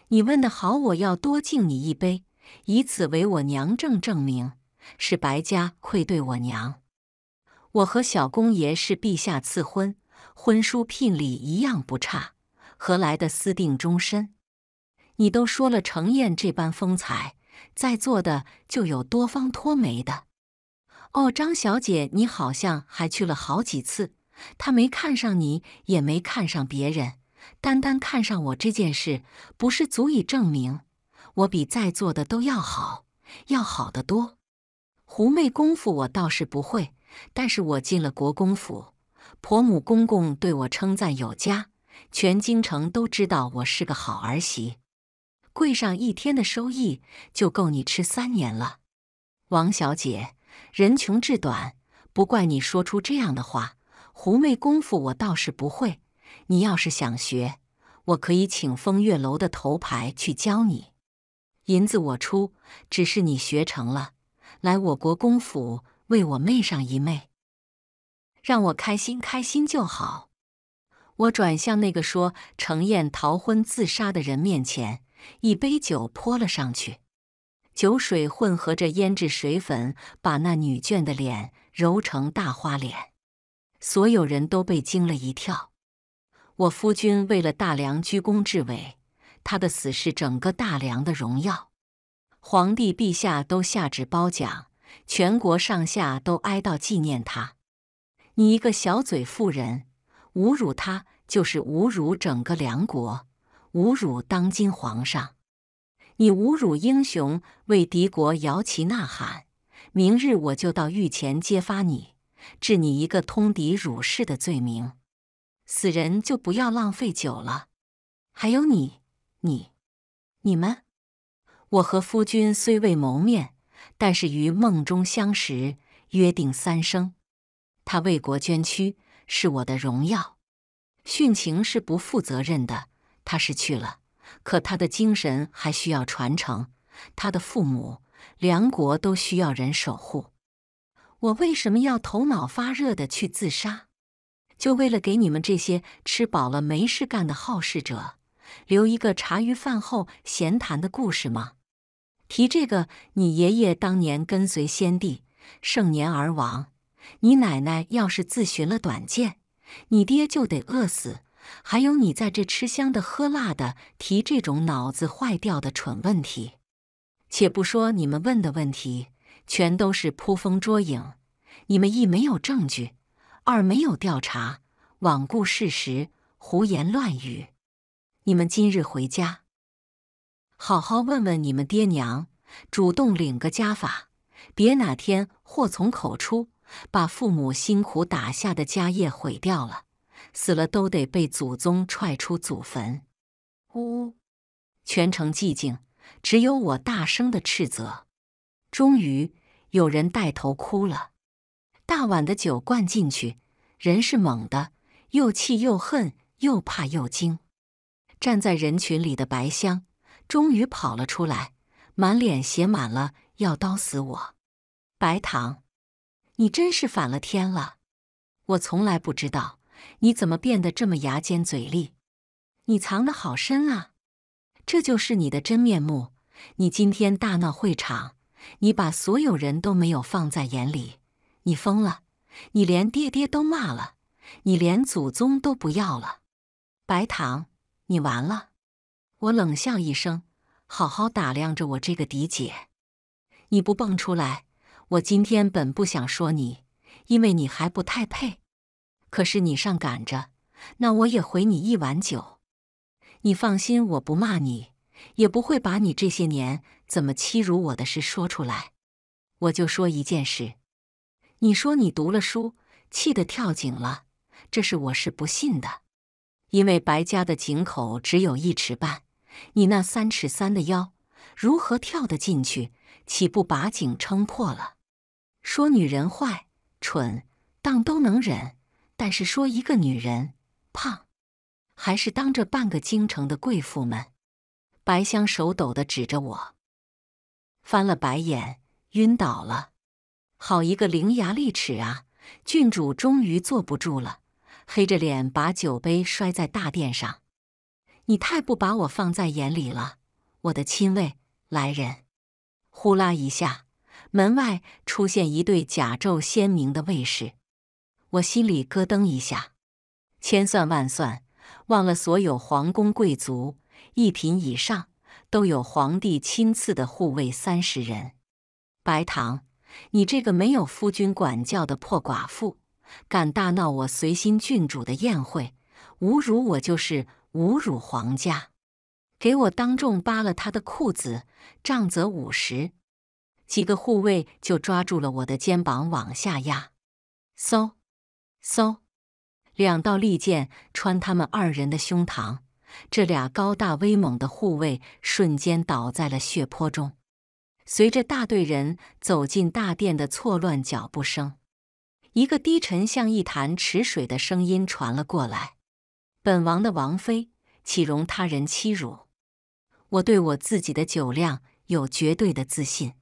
Speaker 1: 你问的好，我要多敬你一杯，以此为我娘正证明，是白家愧对我娘。我和小公爷是陛下赐婚，婚书聘礼一样不差，何来的私定终身？你都说了程燕这般风采，在座的就有多方托媒的。哦，张小姐，你好像还去了好几次，他没看上你，也没看上别人，单单看上我这件事，不是足以证明我比在座的都要好，要好得多。狐媚功夫我倒是不会，但是我进了国公府，婆母公公对我称赞有加，全京城都知道我是个好儿媳。跪上一天的收益就够你吃三年了，王小姐，人穷志短，不怪你说出这样的话。狐媚功夫我倒是不会，你要是想学，我可以请风月楼的头牌去教你，银子我出，只是你学成了，来我国公府为我媚上一媚，让我开心开心就好。我转向那个说程燕逃婚自杀的人面前。一杯酒泼了上去，酒水混合着胭脂水粉，把那女眷的脸揉成大花脸。所有人都被惊了一跳。我夫君为了大梁居功至伟，他的死是整个大梁的荣耀。皇帝陛下都下旨褒奖，全国上下都哀悼纪念他。你一个小嘴妇人，侮辱他就是侮辱整个梁国，侮辱当今皇上。你侮辱英雄，为敌国摇旗呐喊。明日我就到御前揭发你，治你一个通敌辱士的罪名。死人就不要浪费酒了。还有你，你，你们。我和夫君虽未谋面，但是于梦中相识，约定三生。他为国捐躯，是我的荣耀。殉情是不负责任的，他失去了，可他的精神还需要传承。他的父母、梁国都需要人守护。我为什么要头脑发热的去自杀？就为了给你们这些吃饱了没事干的好事者，留一个茶余饭后闲谈的故事吗？提这个，你爷爷当年跟随先帝盛年而亡，你奶奶要是自寻了短见，你爹就得饿死。还有你在这吃香的喝辣的，提这种脑子坏掉的蠢问题。且不说你们问的问题，全都是扑风捉影。你们一没有证据，二没有调查，罔顾事实，胡言乱语。你们今日回家。好好问问你们爹娘，主动领个家法，别哪天祸从口出，把父母辛苦打下的家业毁掉了，死了都得被祖宗踹出祖坟。呜，全城寂静，只有我大声的斥责。终于有人带头哭了。大碗的酒灌进去，人是猛的，又气又恨，又怕又惊。站在人群里的白香。终于跑了出来，满脸写满了要刀死我。白糖，你真是反了天了！我从来不知道你怎么变得这么牙尖嘴利，你藏得好深啊！这就是你的真面目。你今天大闹会场，你把所有人都没有放在眼里，你疯了！你连爹爹都骂了，你连祖宗都不要了。白糖，你完了！我冷笑一声，好好打量着我这个嫡姐。你不蹦出来，我今天本不想说你，因为你还不太配。可是你上赶着，那我也回你一碗酒。你放心，我不骂你，也不会把你这些年怎么欺辱我的事说出来。我就说一件事，你说你读了书，气得跳井了，这事我是不信的，因为白家的井口只有一尺半。你那三尺三的腰，如何跳得进去？岂不把井撑破了？说女人坏、蠢，当都能忍；但是说一个女人胖，还是当着半个京城的贵妇们。白香手抖的指着我，翻了白眼，晕倒了。好一个伶牙俐齿啊！郡主终于坐不住了，黑着脸把酒杯摔在大殿上。你太不把我放在眼里了，我的亲卫来人！呼啦一下，门外出现一对甲胄鲜明的卫士，我心里咯噔一下，千算万算，忘了所有皇宫贵族一品以上都有皇帝亲赐的护卫三十人。白糖，你这个没有夫君管教的破寡妇，敢大闹我随心郡主的宴会，侮辱我就是。侮辱皇家，给我当众扒了他的裤子，杖责五十。几个护卫就抓住了我的肩膀往下压，嗖，嗖，两道利剑穿他们二人的胸膛。这俩高大威猛的护卫瞬间倒在了血泊中。随着大队人走进大殿的错乱脚步声，一个低沉像一潭池水的声音传了过来。本王的王妃岂容他人欺辱？我对我自己的酒量有绝对的自信，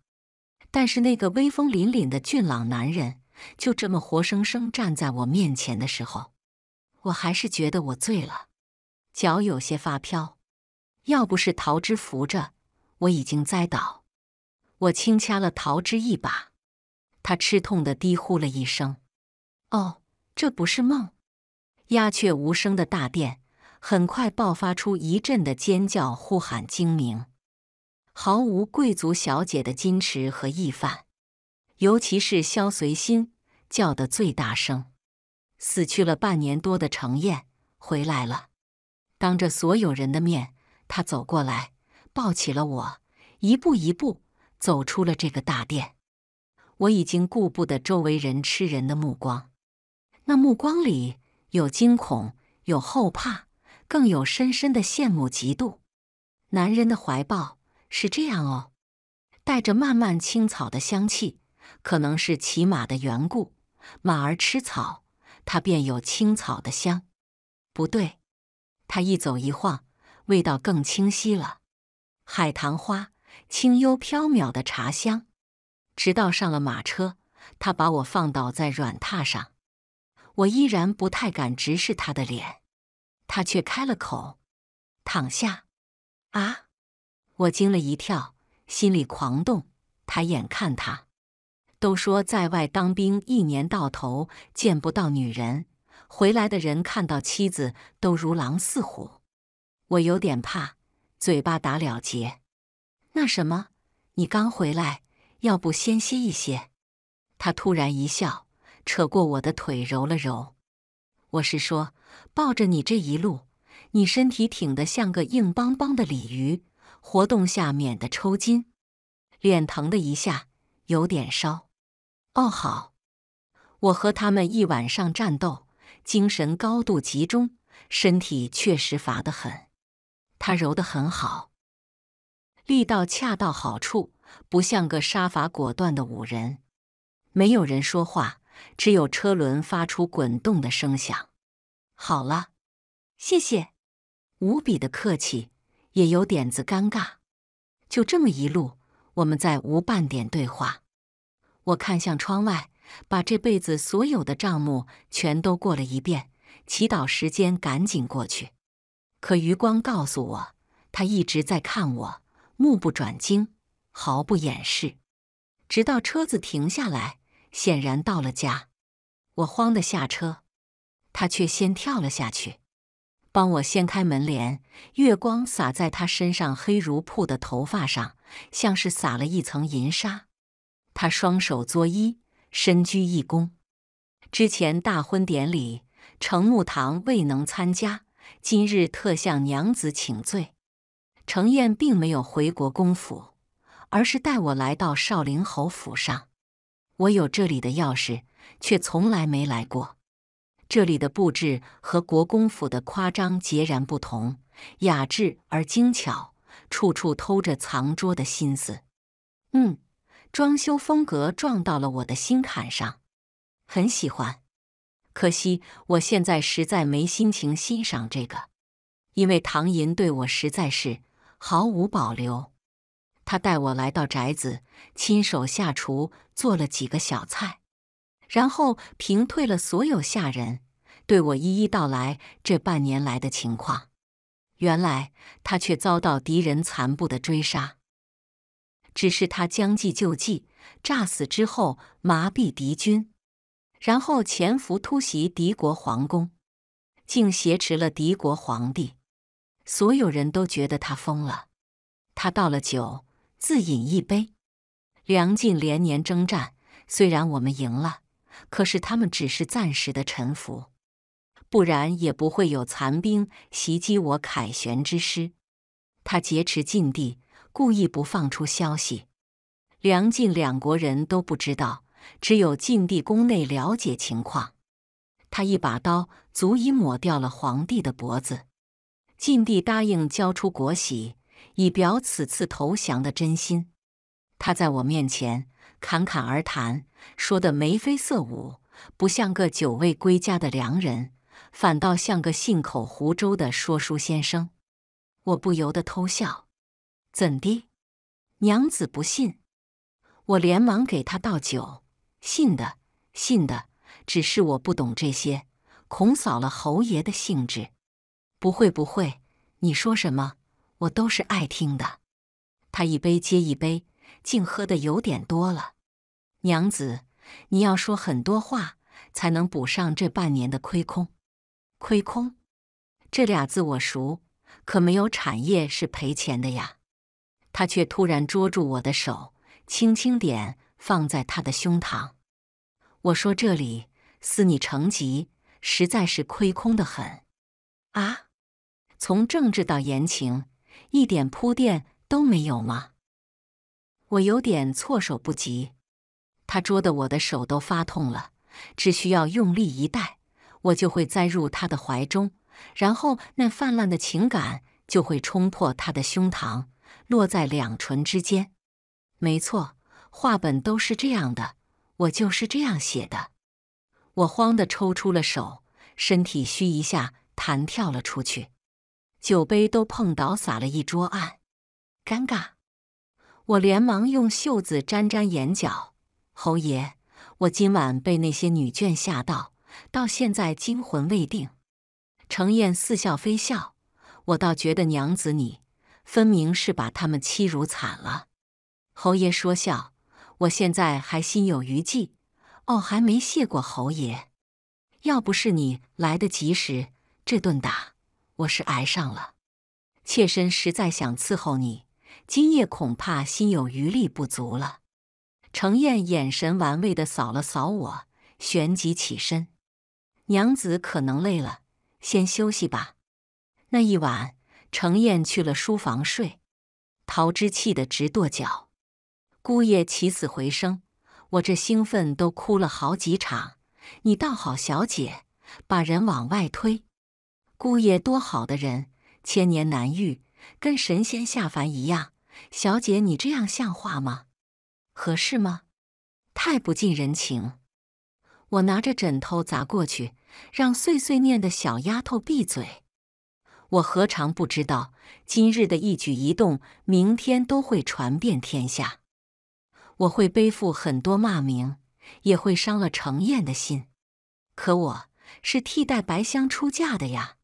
Speaker 1: 但是那个威风凛凛的俊朗男人就这么活生生站在我面前的时候，我还是觉得我醉了，脚有些发飘。要不是桃枝扶着，我已经栽倒。我轻掐了桃枝一把，他吃痛的低呼了一声：“哦，这不是梦。”鸦雀无声的大殿，很快爆发出一阵的尖叫、呼喊、精鸣，毫无贵族小姐的矜持和意范。尤其是萧随心叫得最大声。死去了半年多的程燕回来了，当着所有人的面，他走过来，抱起了我，一步一步走出了这个大殿。我已经顾不得周围人吃人的目光，那目光里有惊恐，有后怕，更有深深的羡慕、嫉妒。男人的怀抱是这样哦，带着漫漫青草的香气，可能是骑马的缘故，马儿吃草，它便有青草的香。不对，它一走一晃，味道更清晰了，海棠花，清幽飘渺的茶香。直到上了马车，他把我放倒在软榻上，我依然不太敢直视他的脸，他却开了口：“躺下。”啊！我惊了一跳，心里狂动，抬眼看他。都说在外当兵一年到头见不到女人，回来的人看到妻子都如狼似虎。我有点怕，嘴巴打了结。那什么，你刚回来？要不先歇一歇？他突然一笑，扯过我的腿揉了揉。我是说，抱着你这一路，你身体挺得像个硬邦邦的鲤鱼，活动下免得抽筋。脸疼的一下，有点烧。哦，好。我和他们一晚上战斗，精神高度集中，身体确实乏得很。他揉得很好，力道恰到好处。不像个杀伐果断的武人，没有人说话，只有车轮发出滚动的声响。好了，谢谢，无比的客气，也有点子尴尬。就这么一路，我们再无半点对话。我看向窗外，把这辈子所有的账目全都过了一遍，祈祷时间赶紧过去。可余光告诉我，他一直在看我，目不转睛。毫不掩饰，直到车子停下来，显然到了家。我慌得下车，他却先跳了下去，帮我掀开门帘。月光洒在他身上黑如瀑的头发上，像是撒了一层银沙。他双手作揖，深鞠一躬。之前大婚典礼，程木堂未能参加，今日特向娘子请罪。程燕并没有回国公府。而是带我来到少陵侯府上，我有这里的钥匙，却从来没来过。这里的布置和国公府的夸张截然不同，雅致而精巧，处处偷着藏拙的心思。嗯，装修风格撞到了我的心坎上，很喜欢。可惜我现在实在没心情欣赏这个，因为唐寅对我实在是毫无保留。他带我来到宅子，亲手下厨做了几个小菜，然后平退了所有下人，对我一一道来这半年来的情况。原来他却遭到敌人残部的追杀，只是他将计就计，诈死之后麻痹敌军，然后潜伏突袭敌国皇宫，竟挟持了敌国皇帝。所有人都觉得他疯了。他倒了酒。自饮一杯。梁晋连年征战，虽然我们赢了，可是他们只是暂时的臣服，不然也不会有残兵袭击我凯旋之师。他劫持晋地，故意不放出消息，梁晋两国人都不知道，只有晋地宫内了解情况。他一把刀足以抹掉了皇帝的脖子。晋帝答应交出国玺。以表此次投降的真心，他在我面前侃侃而谈，说的眉飞色舞，不像个久未归家的良人，反倒像个信口胡诌的说书先生。我不由得偷笑。怎的，娘子不信？我连忙给他倒酒。信的，信的，只是我不懂这些，恐扫了侯爷的兴致。不会，不会，你说什么？我都是爱听的，他一杯接一杯，竟喝的有点多了。娘子，你要说很多话，才能补上这半年的亏空。亏空？这俩字我熟，可没有产业是赔钱的呀。他却突然捉住我的手，轻轻点放在他的胸膛。我说：“这里思你成疾，实在是亏空的很。”啊，从政治到言情，一点铺垫都没有吗？我有点措手不及。他捉得我的手都发痛了，只需要用力一带，我就会栽入他的怀中，然后那泛滥的情感就会冲破他的胸膛。落在两唇之间，没错，话本都是这样的，我就是这样写的。我慌的抽出了手，身体虚一下，弹跳了出去，酒杯都碰倒，洒了一桌案，尴尬。我连忙用袖子沾沾眼角。侯爷，我今晚被那些女眷吓到，到现在惊魂未定。程燕似笑非笑，我倒觉得娘子你。分明是把他们欺辱惨了。侯爷说笑，我现在还心有余悸。哦，还没谢过侯爷。要不是你来得及时，这顿打我是挨上了。妾身实在想伺候你，今夜恐怕心有余力不足了。程燕眼神玩味的扫了扫我，旋即起身。娘子可能累了，先休息吧。那一晚。程燕去了书房睡，陶之气得直跺脚。姑爷起死回生，我这兴奋都哭了好几场。你倒好，小姐，把人往外推。姑爷多好的人，千年难遇，跟神仙下凡一样。小姐，你这样像话吗？合适吗？太不近人情。我拿着枕头砸过去，让碎碎念的小丫头闭嘴。我何尝不知道，今日的一举一动，明天都会传遍天下。我会背负很多骂名，也会伤了程燕的心。可我是替代白香出嫁的呀。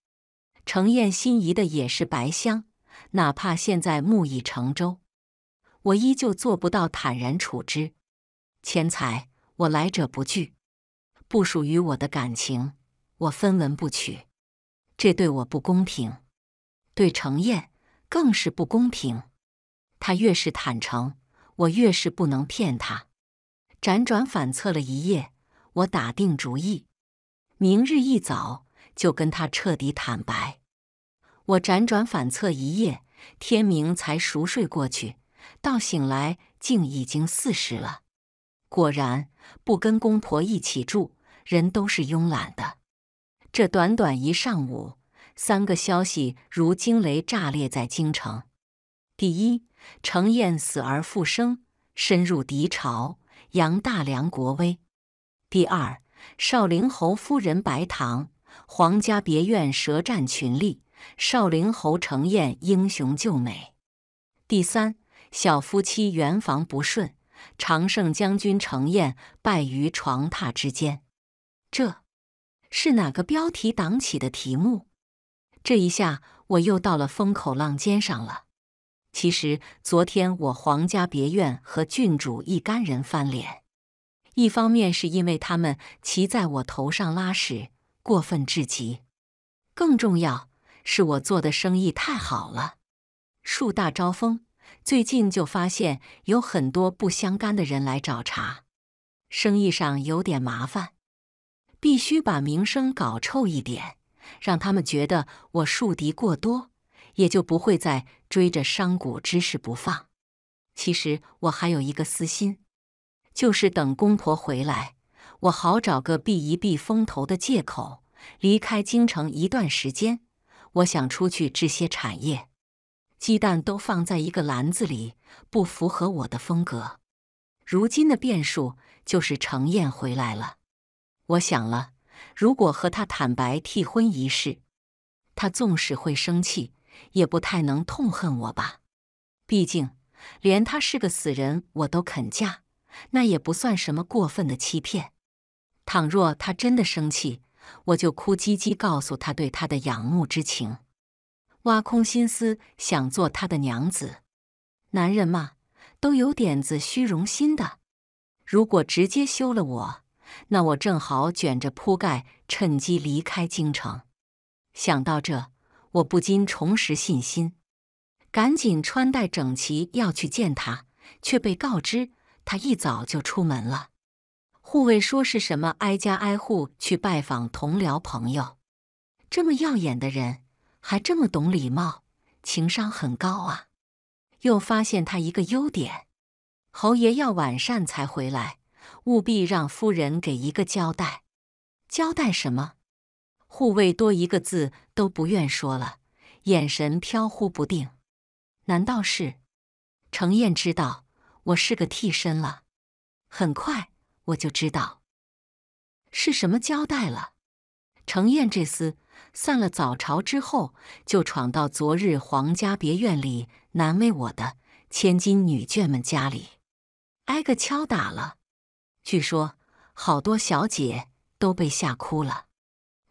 Speaker 1: 程燕心仪的也是白香，哪怕现在木已成舟，我依旧做不到坦然处之。钱财我来者不拒，不属于我的感情，我分文不取。这对我不公平，对程燕更是不公平。他越是坦诚，我越是不能骗他。辗转反侧了一夜，我打定主意，明日一早就跟他彻底坦白。我辗转反侧一夜，天明才熟睡过去，到醒来竟已经四时了。果然，不跟公婆一起住，人都是慵懒的。这短短一上午，三个消息如惊雷炸裂在京城。第一，程燕死而复生，深入敌巢，扬大梁国威；第二，少陵侯夫人白堂，皇家别院舌战群力，少陵侯程燕英雄救美；第三，小夫妻圆房不顺，常胜将军程燕败于床榻之间。这。是哪个标题党起的题目？这一下我又到了风口浪尖上了。其实昨天我皇家别院和郡主一干人翻脸，一方面是因为他们骑在我头上拉屎，过分至极；更重要是我做的生意太好了，树大招风。最近就发现有很多不相干的人来找茬，生意上有点麻烦。必须把名声搞臭一点，让他们觉得我树敌过多，也就不会再追着商贾之事不放。其实我还有一个私心，就是等公婆回来，我好找个避一避风头的借口，离开京城一段时间。我想出去置些产业，鸡蛋都放在一个篮子里，不符合我的风格。如今的变数就是程燕回来了。我想了，如果和他坦白替婚一事，他纵使会生气，也不太能痛恨我吧。毕竟，连他是个死人我都肯嫁，那也不算什么过分的欺骗。倘若他真的生气，我就哭唧唧告诉他对他的仰慕之情，挖空心思想做他的娘子。男人嘛，都有点子虚荣心的。如果直接休了我，那我正好卷着铺盖，趁机离开京城。想到这，我不禁重拾信心，赶紧穿戴整齐要去见他，却被告知他一早就出门了。护卫说是什么挨家挨户去拜访同僚朋友，这么耀眼的人，还这么懂礼貌，情商很高啊。又发现他一个优点，侯爷要晚膳才回来，务必让夫人给一个交代。交代什么？护卫多一个字都不愿说了，眼神飘忽不定。难道是程燕知道我是个替身了？很快我就知道是什么交代了。程燕这厮散了早朝之后，就闯到昨日皇家别院里难为我的千金女眷们家里，挨个敲打了。据说好多小姐。都被吓哭了，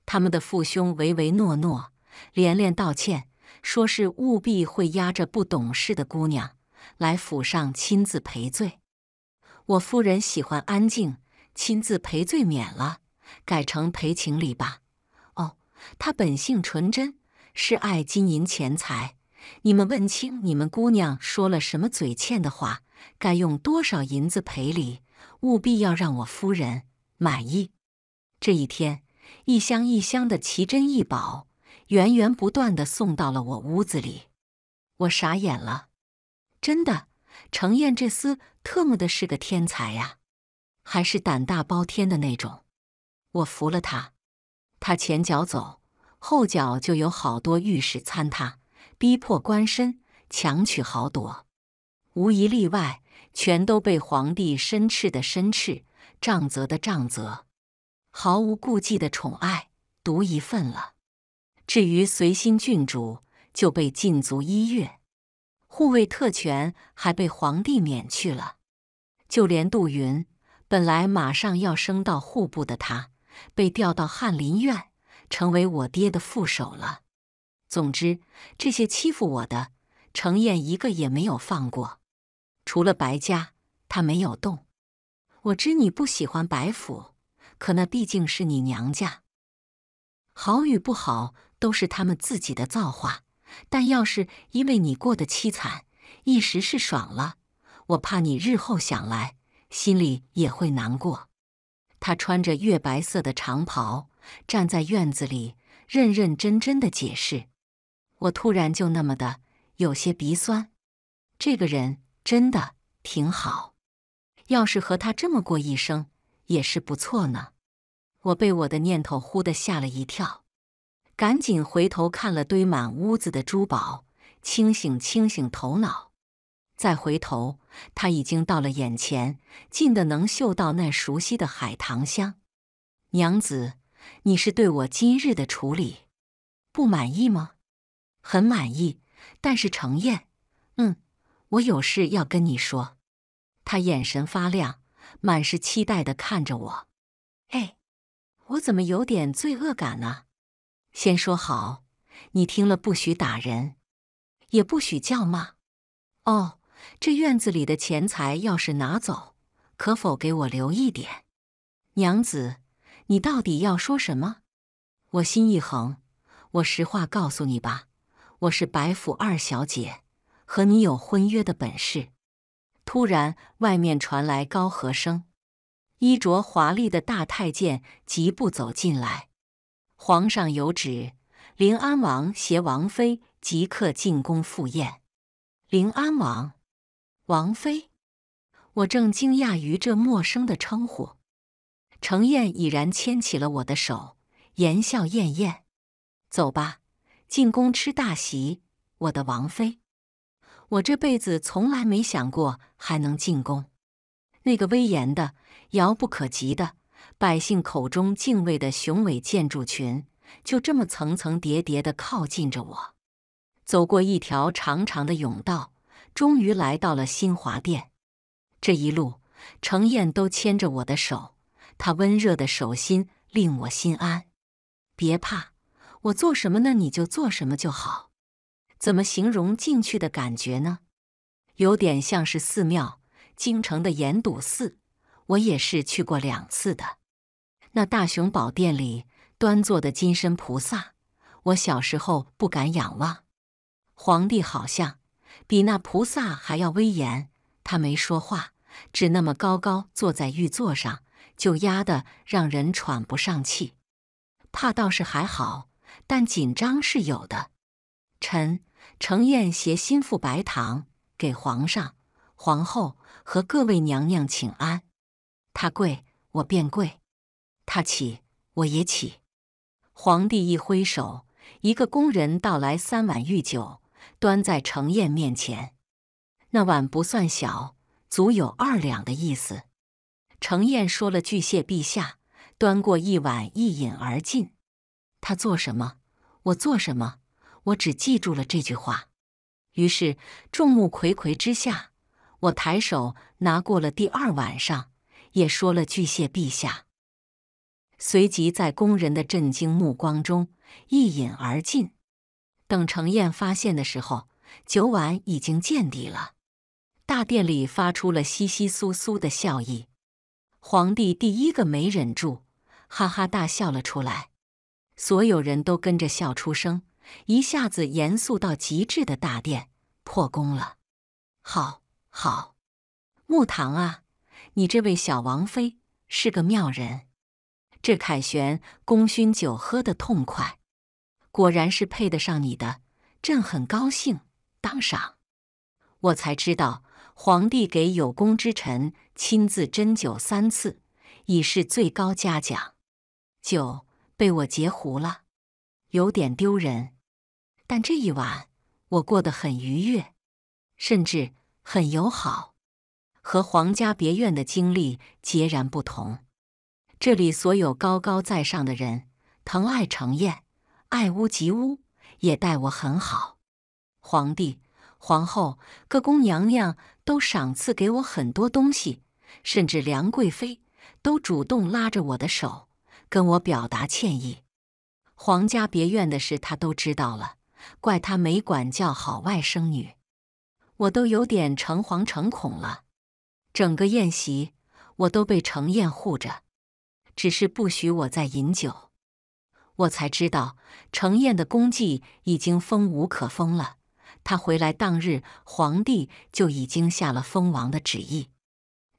Speaker 1: 他们的父兄唯唯诺诺，连连道歉，说是务必会押着不懂事的姑娘来府上亲自赔罪。我夫人喜欢安静，亲自赔罪免了，改成赔情礼吧。哦，她本性纯真，是爱金银钱财。你们问清你们姑娘说了什么嘴欠的话，该用多少银子赔礼，务必要让我夫人满意。这一天，一箱一箱的奇珍异宝源源不断的送到了我屋子里，我傻眼了。真的，程燕这厮特么的是个天才呀，还是胆大包天的那种。我服了他，他前脚走，后脚就有好多御史参他，逼迫官绅强取豪夺，无一例外，全都被皇帝申斥的申斥，杖责的杖责。毫无顾忌的宠爱，独一份了。至于随心郡主，就被禁足一月，护卫特权还被皇帝免去了。就连杜云，本来马上要升到户部的他，被调到翰林院，成为我爹的副手了。总之，这些欺负我的程燕一个也没有放过，除了白家，他没有动。我知你不喜欢白府。可那毕竟是你娘家，好与不好都是他们自己的造化。但要是因为你过得凄惨，一时是爽了，我怕你日后想来，心里也会难过。他穿着月白色的长袍，站在院子里，认认真真的解释。我突然就那么的有些鼻酸。这个人真的挺好，要是和他这么过一生。也是不错呢，我被我的念头忽的吓了一跳，赶紧回头看了堆满屋子的珠宝，清醒清醒头脑。再回头，他已经到了眼前，近的能嗅到那熟悉的海棠香。娘子，你是对我今日的处理不满意吗？很满意，但是程燕，嗯，我有事要跟你说。他眼神发亮。满是期待的看着我，哎，我怎么有点罪恶感呢？先说好，你听了不许打人，也不许叫骂。哦，这院子里的钱财要是拿走，可否给我留一点？娘子，你到底要说什么？我心一横，我实话告诉你吧，我是白府二小姐，和你有婚约的本事。突然，外面传来高和声，衣着华丽的大太监疾步走进来。皇上有旨，临安王携王妃即刻进宫赴宴。临安王，王妃，我正惊讶于这陌生的称呼。程燕已然牵起了我的手，言笑晏晏：“走吧，进宫吃大席，我的王妃。”我这辈子从来没想过还能进宫，那个威严的、遥不可及的百姓口中敬畏的雄伟建筑群，就这么层层叠叠的靠近着我。走过一条长长的甬道，终于来到了新华殿。这一路，程燕都牵着我的手，她温热的手心令我心安。别怕，我做什么呢，你就做什么就好。怎么形容进去的感觉呢？有点像是寺庙，京城的延堵寺，我也是去过两次的。那大雄宝殿里端坐的金身菩萨，我小时候不敢仰望。皇帝好像比那菩萨还要威严，他没说话，只那么高高坐在玉座上，就压得让人喘不上气。怕倒是还好，但紧张是有的。臣程燕携心腹白糖给皇上、皇后和各位娘娘请安。他跪，我便跪；他起，我也起。皇帝一挥手，一个工人倒来三碗御酒，端在程燕面前。那碗不算小，足有二两的意思。程燕说了句“谢陛下”，端过一碗一饮而尽。他做什么，我做什么。我只记住了这句话，于是众目睽睽之下，我抬手拿过了第二碗上，也说了句谢陛下。随即在工人的震惊目光中一饮而尽。等程燕发现的时候，酒碗已经见底了。大殿里发出了窸窸窣窣的笑意，皇帝第一个没忍住，哈哈大笑了出来，所有人都跟着笑出声。一下子严肃到极致的大殿破功了，好，好，木堂啊，你这位小王妃是个妙人，这凯旋功勋酒喝得痛快，果然是配得上你的，朕很高兴，当赏。我才知道皇帝给有功之臣亲自斟酒三次，已是最高嘉奖，酒被我截胡了。有点丢人，但这一晚我过得很愉悦，甚至很友好，和皇家别院的经历截然不同。这里所有高高在上的人疼爱程燕，爱屋及乌，也待我很好。皇帝、皇后、各宫娘娘都赏赐给我很多东西，甚至梁贵妃都主动拉着我的手，跟我表达歉意。皇家别院的事他都知道了，怪他没管教好外甥女，我都有点诚惶诚恐了。整个宴席我都被程燕护着，只是不许我再饮酒。我才知道程燕的功绩已经封无可封了。他回来当日，皇帝就已经下了封王的旨意，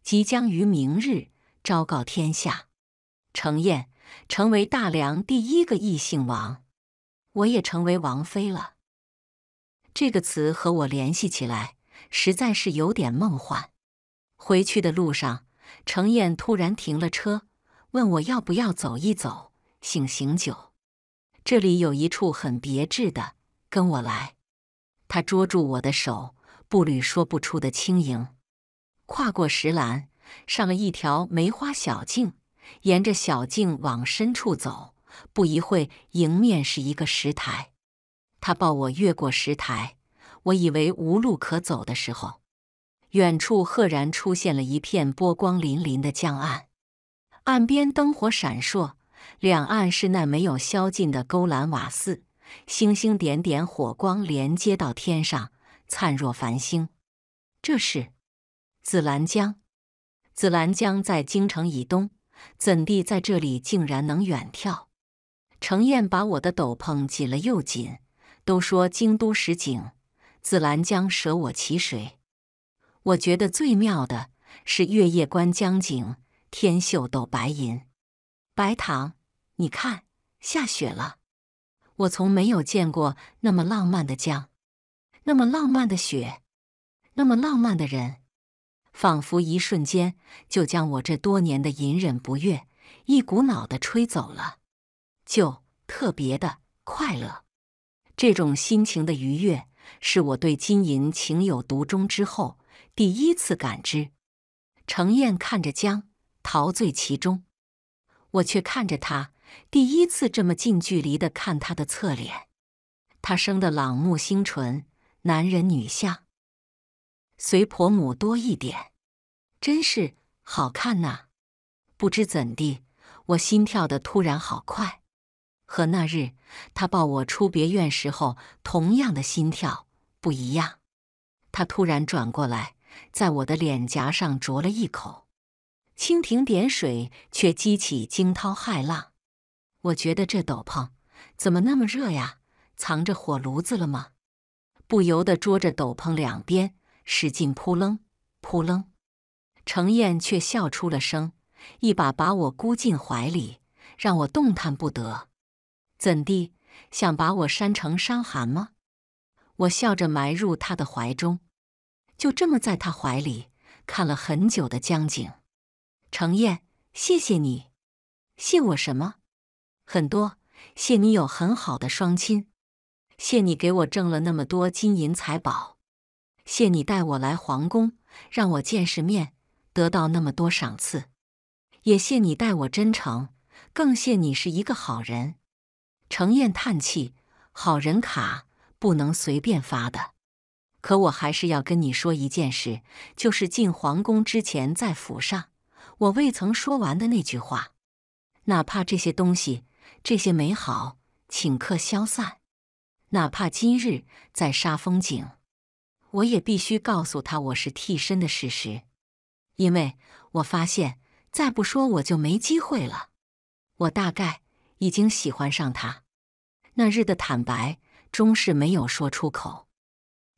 Speaker 1: 即将于明日昭告天下，程燕。成为大梁第一个异姓王，我也成为王妃了。这个词和我联系起来，实在是有点梦幻。回去的路上，程燕突然停了车，问我要不要走一走，醒醒酒。这里有一处很别致的，跟我来。他捉住我的手，步履说不出的轻盈，跨过石栏，上了一条梅花小径。沿着小径往深处走，不一会，迎面是一个石台。他抱我越过石台，我以为无路可走的时候，远处赫然出现了一片波光粼粼的江岸，岸边灯火闪烁，两岸是那没有宵尽的勾栏瓦肆，星星点点火光连接到天上，灿若繁星。这是紫兰江。紫兰江在京城以东。怎地在这里竟然能远眺？程燕把我的斗篷紧了又紧。都说京都十景，紫兰江舍我其谁？我觉得最妙的是月夜观江景，天秀斗白银。白糖，你看下雪了。我从没有见过那么浪漫的江，那么浪漫的雪，那么浪漫的人。仿佛一瞬间就将我这多年的隐忍不悦一股脑的吹走了，就特别的快乐。这种心情的愉悦，是我对金银情有独钟之后第一次感知。程燕看着江，陶醉其中；我却看着他，第一次这么近距离的看他的侧脸。他生的朗目星唇，男人女相。随婆母多一点，真是好看呐！不知怎地，我心跳的突然好快，和那日他抱我出别院时候同样的心跳不一样。他突然转过来，在我的脸颊上啄了一口，蜻蜓点水却激起惊涛骇浪。我觉得这斗篷怎么那么热呀？藏着火炉子了吗？不由得捉着斗篷两边使劲扑棱扑棱。程燕却笑出了声，一把把我箍进怀里，让我动弹不得。怎地？想把我扇成伤寒吗？我笑着埋入他的怀中，就这么在他怀里看了很久的江景。程燕，谢谢你，谢我什么？很多，谢你有很好的双亲，谢你给我挣了那么多金银财宝，谢你带我来皇宫，让我见世面，得到那么多赏赐，也谢你待我真诚，更谢你是一个好人。程燕叹气：“好人卡不能随便发的，可我还是要跟你说一件事，就是进皇宫之前，在府上，我未曾说完的那句话，哪怕这些东西。”这些美好，顷刻消散。哪怕今日在杀风景，我也必须告诉他我是替身的事实，因为我发现再不说我就没机会了。我大概已经喜欢上他。那日的坦白终是没有说出口，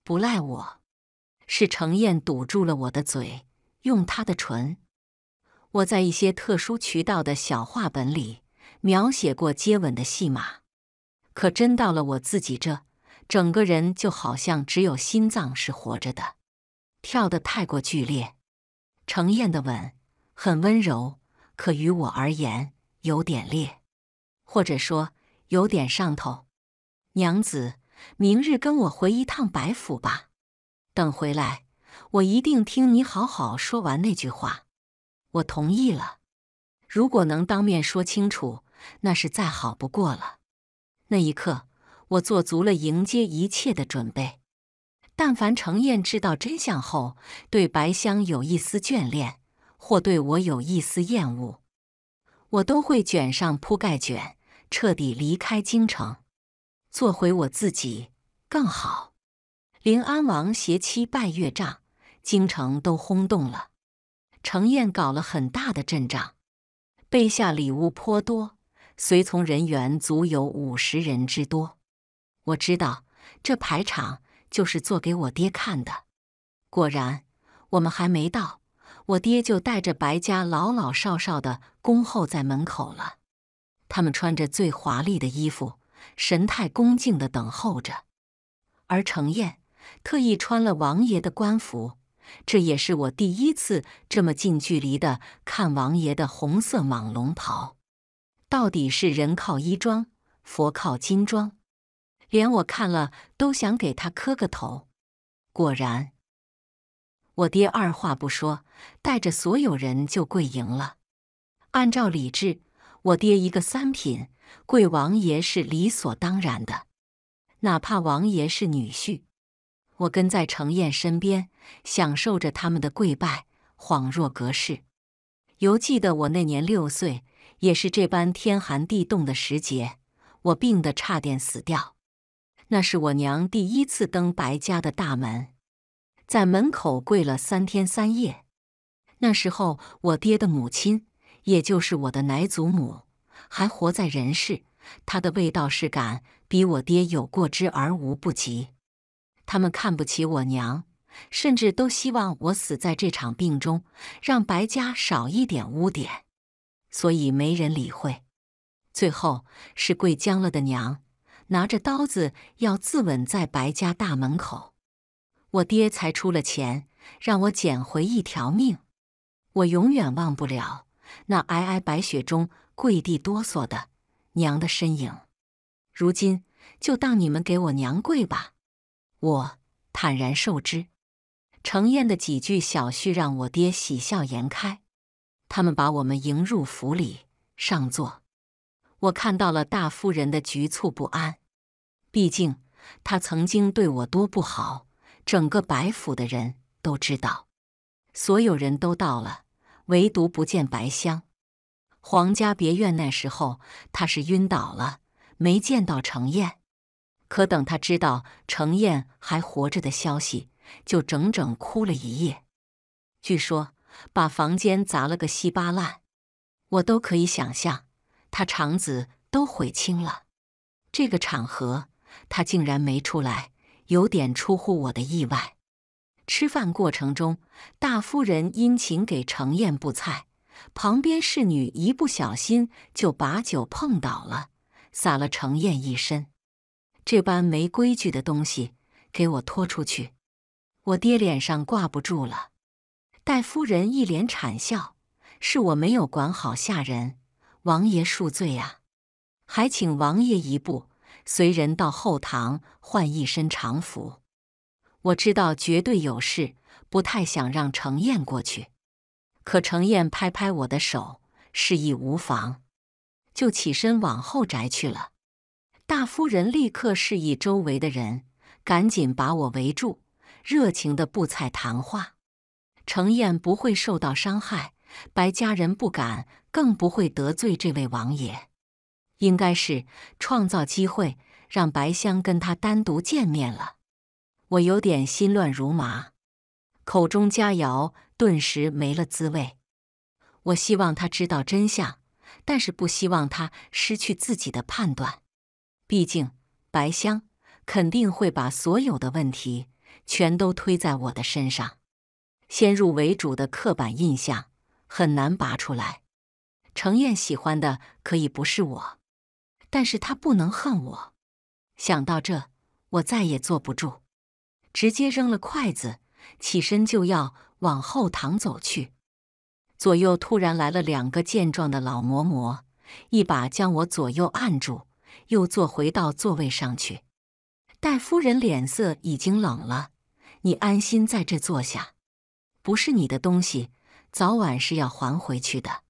Speaker 1: 不赖我，是程燕堵住了我的嘴，用他的唇。我在一些特殊渠道的小话本里。描写过接吻的戏码，可真到了我自己这，整个人就好像只有心脏是活着的，跳得太过剧烈。程燕的吻很温柔，可于我而言有点烈，或者说有点上头。娘子，明日跟我回一趟白府吧。等回来，我一定听你好好说完那句话。我同意了。如果能当面说清楚。那是再好不过了。那一刻，我做足了迎接一切的准备。但凡程燕知道真相后，对白香有一丝眷恋，或对我有一丝厌恶，我都会卷上铺盖卷，彻底离开京城，做回我自己更好。临安王携妻拜月帐，京城都轰动了。程燕搞了很大的阵仗，备下礼物颇多。随从人员足有五十人之多，我知道这排场就是做给我爹看的。果然，我们还没到，我爹就带着白家老老少少的恭候在门口了。他们穿着最华丽的衣服，神态恭敬的等候着。而程燕特意穿了王爷的官服，这也是我第一次这么近距离的看王爷的红色蟒龙袍。到底是人靠衣装，佛靠金装，连我看了都想给他磕个头。果然，我爹二话不说，带着所有人就跪迎了。按照礼制，我爹一个三品跪王爷是理所当然的，哪怕王爷是女婿。我跟在程燕身边，享受着他们的跪拜，恍若隔世。犹记得我那年六岁。也是这般天寒地冻的时节，我病得差点死掉。那是我娘第一次登白家的大门，在门口跪了三天三夜。那时候，我爹的母亲，也就是我的奶祖母，还活在人世。她的味道是感比我爹有过之而无不及。他们看不起我娘，甚至都希望我死在这场病中，让白家少一点污点。所以没人理会，最后是跪僵了的娘拿着刀子要自刎在白家大门口，我爹才出了钱让我捡回一条命。我永远忘不了那皑皑白雪中跪地哆嗦的娘的身影。如今就当你们给我娘跪吧，我坦然受之。程燕的几句小絮让我爹喜笑颜开。他们把我们迎入府里上座，我看到了大夫人的局促不安。毕竟她曾经对我多不好，整个白府的人都知道。所有人都到了，唯独不见白香。皇家别院那时候，他是晕倒了，没见到程燕。可等他知道程燕还活着的消息，就整整哭了一夜。据说。把房间砸了个稀巴烂，我都可以想象，他肠子都悔青了。这个场合他竟然没出来，有点出乎我的意外。吃饭过程中，大夫人殷勤给程燕布菜，旁边侍女一不小心就把酒碰倒了，洒了程燕一身。这般没规矩的东西，给我拖出去！我爹脸上挂不住了。戴夫人一脸惨笑：“是我没有管好下人，王爷恕罪啊！还请王爷一步，随人到后堂换一身常服。”我知道绝对有事，不太想让程燕过去。可程燕拍拍我的手，示意无妨，就起身往后宅去了。大夫人立刻示意周围的人，赶紧把我围住，热情的布菜谈话。程燕不会受到伤害，白家人不敢，更不会得罪这位王爷。应该是创造机会，让白香跟他单独见面了。我有点心乱如麻，口中佳肴顿时没了滋味。我希望他知道真相，但是不希望他失去自己的判断。毕竟白香肯定会把所有的问题全都推在我的身上。先入为主的刻板印象很难拔出来。程燕喜欢的可以不是我，但是他不能恨我。想到这，我再也坐不住，直接扔了筷子，起身就要往后堂走去。左右突然来了两个健壮的老嬷嬷，一把将我左右按住，又坐回到座位上去。戴夫人脸色已经冷了，你安心在这坐下。不是你的东西，早晚是要还回去的。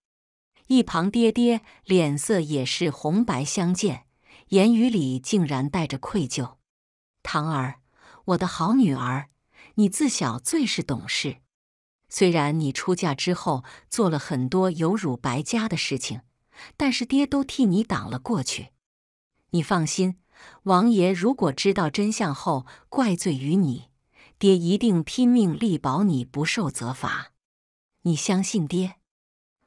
Speaker 1: 一旁爹爹脸色也是红白相间，言语里竟然带着愧疚。唐儿，我的好女儿，你自小最是懂事。虽然你出嫁之后做了很多有辱白家的事情，但是爹都替你挡了过去。你放心，王爷如果知道真相后，怪罪于你。爹一定拼命力保你不受责罚，你相信爹？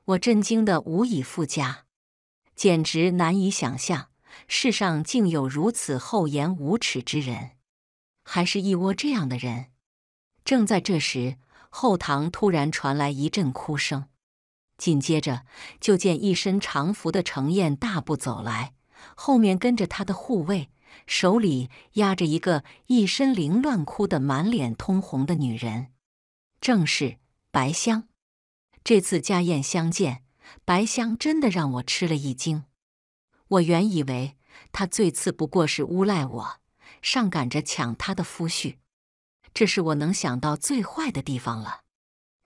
Speaker 1: 我震惊的无以复加，简直难以想象世上竟有如此厚颜无耻之人，还是一窝这样的人。正在这时，后堂突然传来一阵哭声，紧接着就见一身长服的程燕大步走来，后面跟着他的护卫。手里压着一个一身凌乱哭得满脸通红的女人，正是白香。这次家宴相见，白香真的让我吃了一惊。我原以为她最次不过是诬赖我，上赶着抢她的夫婿，这是我能想到最坏的地方了，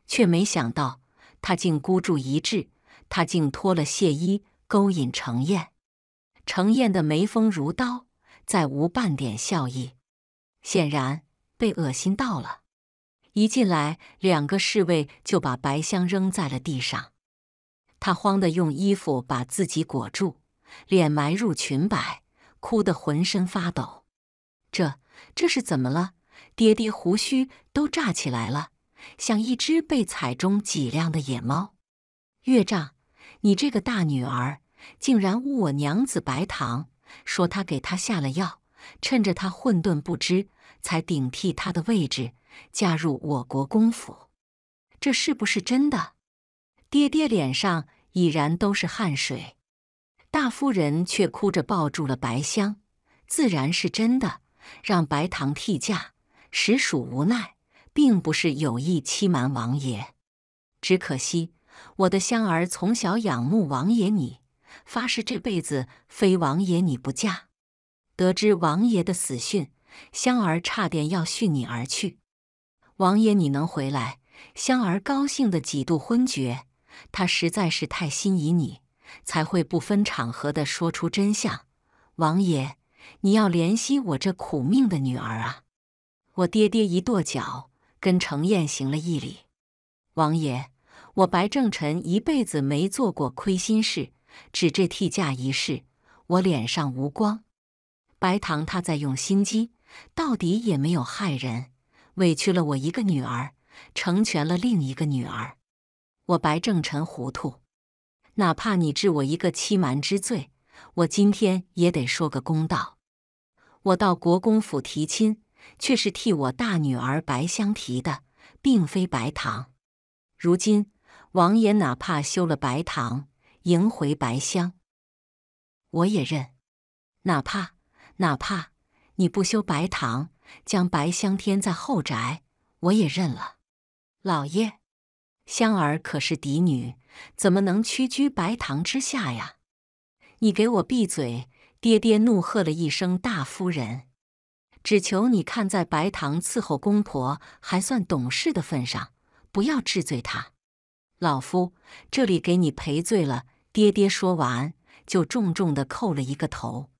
Speaker 1: 却没想到她竟孤注一掷，她竟脱了亵衣勾引程燕。程燕的眉峰如刀。再无半点笑意，显然被恶心到了。一进来，两个侍卫就把白香扔在了地上。他慌得用衣服把自己裹住，脸埋入裙摆，哭得浑身发抖。这这是怎么了？爹爹胡须都炸起来了，像一只被踩中脊梁的野猫。岳丈，你这个大女儿，竟然诬我娘子白糖！说他给他下了药，趁着他混沌不知，才顶替他的位置，嫁入我国公府。这是不是真的？爹爹脸上已然都是汗水，大夫人却哭着抱住了白香。自然是真的，让白糖替嫁，实属无奈，并不是有意欺瞒王爷。只可惜我的香儿从小仰慕王爷你。发誓这辈子非王爷你不嫁。得知王爷的死讯，香儿差点要殉你而去。王爷你能回来，香儿高兴的几度昏厥。他实在是太心仪你，才会不分场合的说出真相。王爷，你要怜惜我这苦命的女儿啊！我爹爹一跺脚，跟程燕行了一礼。王爷，我白正臣一辈子没做过亏心事。只这替嫁一事，我脸上无光。白糖他在用心机，到底也没有害人，委屈了我一个女儿，成全了另一个女儿。我白正臣糊涂，哪怕你治我一个欺瞒之罪，我今天也得说个公道。我到国公府提亲，却是替我大女儿白香提的，并非白糖。如今王爷哪怕修了白糖，迎回白香，我也认。哪怕哪怕你不修白糖，将白香添在后宅，我也认了。老爷，香儿可是嫡女，怎么能屈居白糖之下呀？你给我闭嘴！爹爹怒喝了一声：“大夫人，只求你看在白糖伺候公婆还算懂事的份上，不要治罪他。老夫这里给你赔罪了。”爹爹说完，就重重的叩了一个头。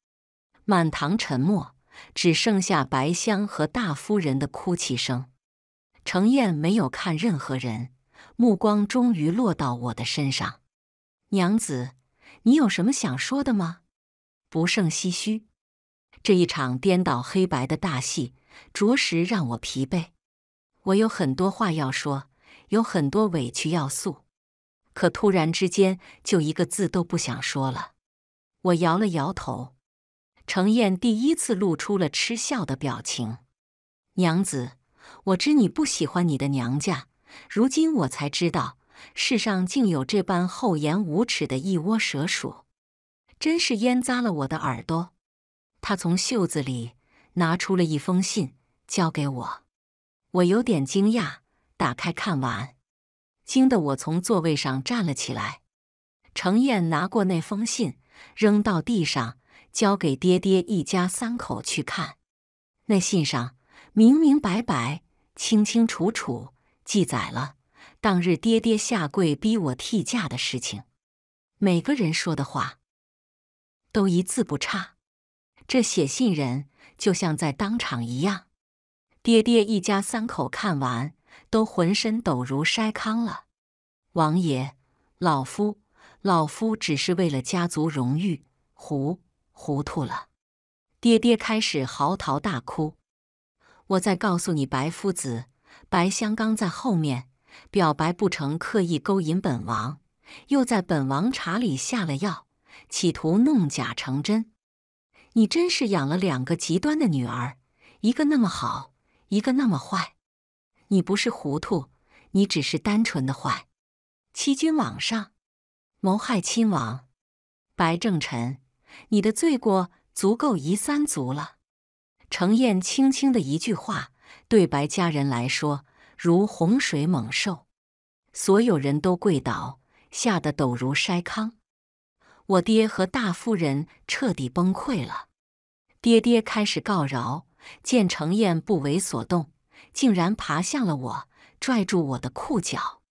Speaker 1: 满堂沉默，只剩下白香和大夫人的哭泣声。程燕没有看任何人，目光终于落到我的身上。娘子，你有什么想说的吗？不胜唏嘘，这一场颠倒黑白的大戏，着实让我疲惫。我有很多话要说，有很多委屈要诉，可突然之间，就一个字都不想说了。我摇了摇头。程燕第一次露出了嗤笑的表情。娘子，我知你不喜欢你的娘家，如今我才知道，世上竟有这般厚颜无耻的一窝蛇鼠。真是烟扎了我的耳朵。他从袖子里拿出了一封信，交给我。我有点惊讶，打开看完，惊得我从座位上站了起来。程燕拿过那封信，扔到地上，交给爹爹一家三口去看。那信上明明白白、清清楚楚记载了当日爹爹下跪逼我替嫁的事情，每个人说的话。都一字不差，这写信人就像在当场一样。爹爹一家三口看完，都浑身抖如筛糠了。王爷，老夫，老夫只是为了家族荣誉，糊糊涂了。爹爹开始嚎啕大哭。我再告诉你，白夫子，白香刚在后面表白不成，刻意勾引本王，又在本王茶里下了药。企图弄假成真，你真是养了两个极端的女儿，一个那么好，一个那么坏。你不是糊涂，你只是单纯的坏。欺君罔上，谋害亲王，白正臣，你的罪过足够夷三族了。程燕轻轻的一句话，对白家人来说如洪水猛兽，所有人都跪倒，吓得抖如筛糠。我爹和大夫人彻底崩溃了。爹爹开始告饶，见程燕不为所动，竟然爬向了我，拽住我的裤脚。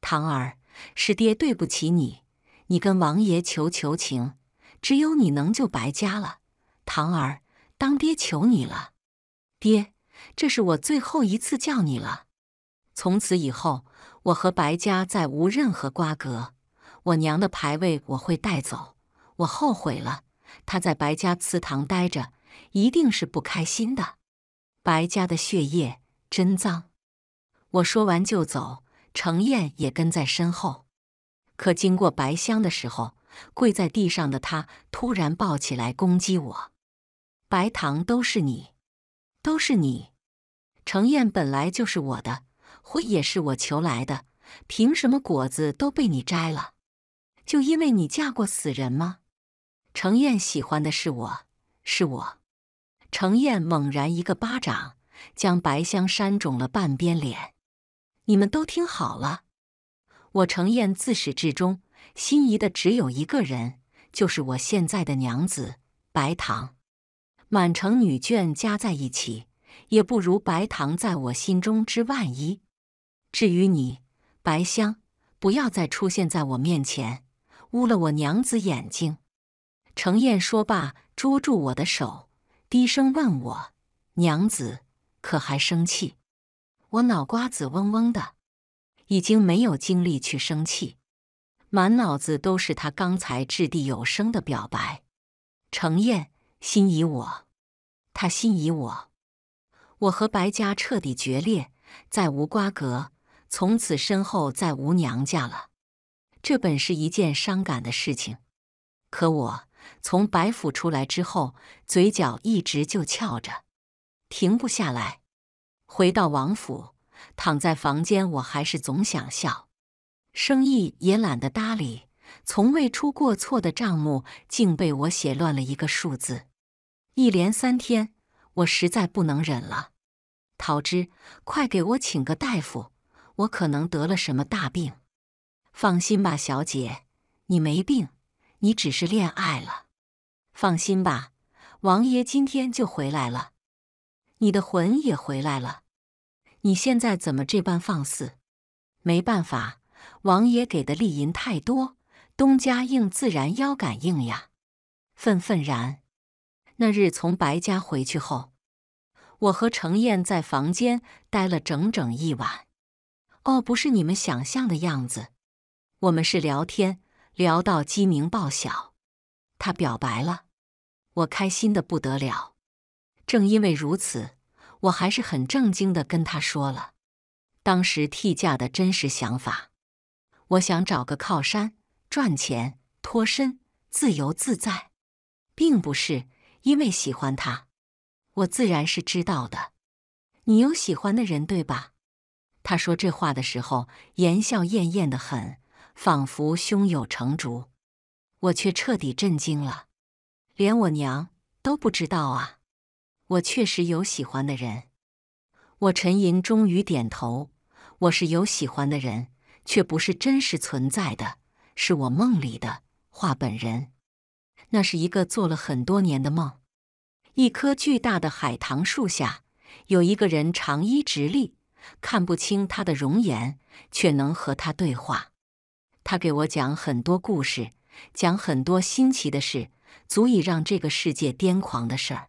Speaker 1: 唐儿，是爹对不起你，你跟王爷求求情，只有你能救白家了。唐儿，当爹求你了，爹，这是我最后一次叫你了。从此以后，我和白家再无任何瓜葛。我娘的牌位我会带走，我后悔了。她在白家祠堂待着，一定是不开心的。白家的血液真脏。我说完就走，程燕也跟在身后。可经过白香的时候，跪在地上的她突然抱起来攻击我：“白糖都是你，都是你！程燕本来就是我的，灰也是我求来的，凭什么果子都被你摘了？”就因为你嫁过死人吗？程燕喜欢的是我，是我。程燕猛然一个巴掌，将白香扇肿了半边脸。你们都听好了，我程燕自始至终心仪的只有一个人，就是我现在的娘子白糖。满城女眷加在一起，也不如白糖在我心中之万一。至于你，白香，不要再出现在我面前。污了我娘子眼睛，程燕说罢，捉住我的手，低声问我：“娘子可还生气？”我脑瓜子嗡嗡的，已经没有精力去生气，满脑子都是他刚才掷地有声的表白。程燕心仪我，他心仪我，我和白家彻底决裂，再无瓜葛，从此身后再无娘家了。这本是一件伤感的事情，可我从白府出来之后，嘴角一直就翘着，停不下来。回到王府，躺在房间，我还是总想笑，生意也懒得搭理。从未出过错的账目，竟被我写乱了一个数字。一连三天，我实在不能忍了。桃枝，快给我请个大夫，我可能得了什么大病。放心吧，小姐，你没病，你只是恋爱了。放心吧，王爷今天就回来了，你的魂也回来了。你现在怎么这般放肆？没办法，王爷给的利银太多，东家硬自然腰杆硬呀。愤愤然。那日从白家回去后，我和程燕在房间待了整整一晚。哦，不是你们想象的样子，我们是聊天，聊到鸡鸣报晓。他表白了。我开心的不得了，正因为如此，我还是很正经的跟他说了当时替嫁的真实想法。我想找个靠山，赚钱，脱身，自由自在，并不是因为喜欢他。我自然是知道的。你有喜欢的人对吧？他说这话的时候，言笑晏晏的很，仿佛胸有成竹。我却彻底震惊了。连我娘都不知道啊！我确实有喜欢的人。我沉吟，终于点头。我是有喜欢的人，却不是真实存在的，是我梦里的画本人。那是一个做了很多年的梦。一棵巨大的海棠树下，有一个人长衣直立，看不清他的容颜，却能和他对话。他给我讲很多故事，讲很多新奇的事。足以让这个世界癫狂的事儿，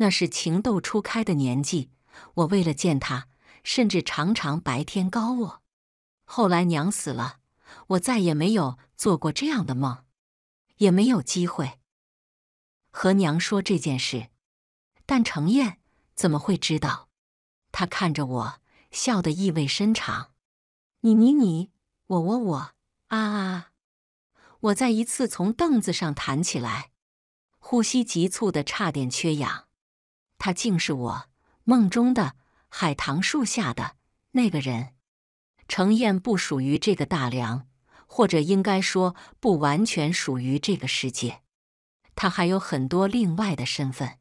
Speaker 1: 那是情窦初开的年纪。我为了见他，甚至常常白天高卧。后来娘死了，我再也没有做过这样的梦，也没有机会和娘说这件事。但程燕怎么会知道？她看着我，笑得意味深长。你你你，我我我，啊啊！我再一次从凳子上弹起来，呼吸急促的差点缺氧。他竟是我梦中的海棠树下的那个人。程燕不属于这个大梁，或者应该说不完全属于这个世界。他还有很多另外的身份。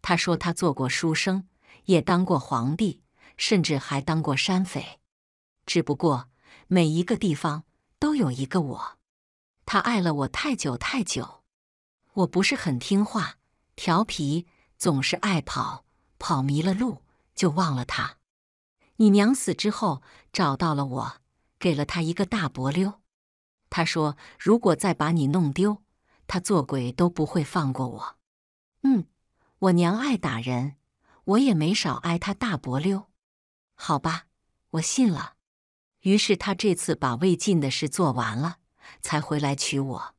Speaker 1: 他说他做过书生，也当过皇帝，甚至还当过山匪。只不过每一个地方都有一个我。他爱了我太久太久，我不是很听话，调皮，总是爱跑，跑迷了路就忘了他。你娘死之后找到了我，给了他一个大伯溜。他说如果再把你弄丢，他做鬼都不会放过我。嗯，我娘爱打人，我也没少挨他大伯溜。好吧，我信了。于是他这次把未尽的事做完了。才回来娶我，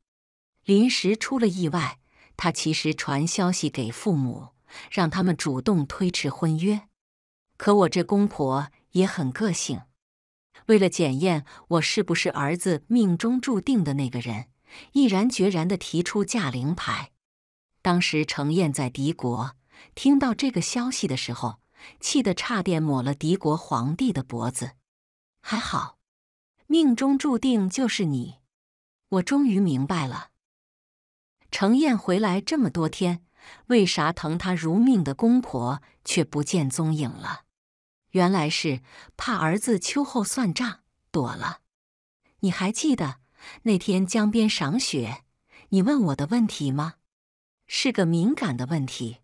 Speaker 1: 临时出了意外。他其实传消息给父母，让他们主动推迟婚约。可我这公婆也很个性，为了检验我是不是儿子命中注定的那个人，毅然决然地提出驾灵牌。当时程燕在敌国，听到这个消息的时候，气得差点抹了敌国皇帝的脖子。还好，命中注定就是你。我终于明白了，程燕回来这么多天，为啥疼她如命的公婆却不见踪影了？原来是怕儿子秋后算账，躲了。你还记得那天江边赏雪，你问我的问题吗？是个敏感的问题，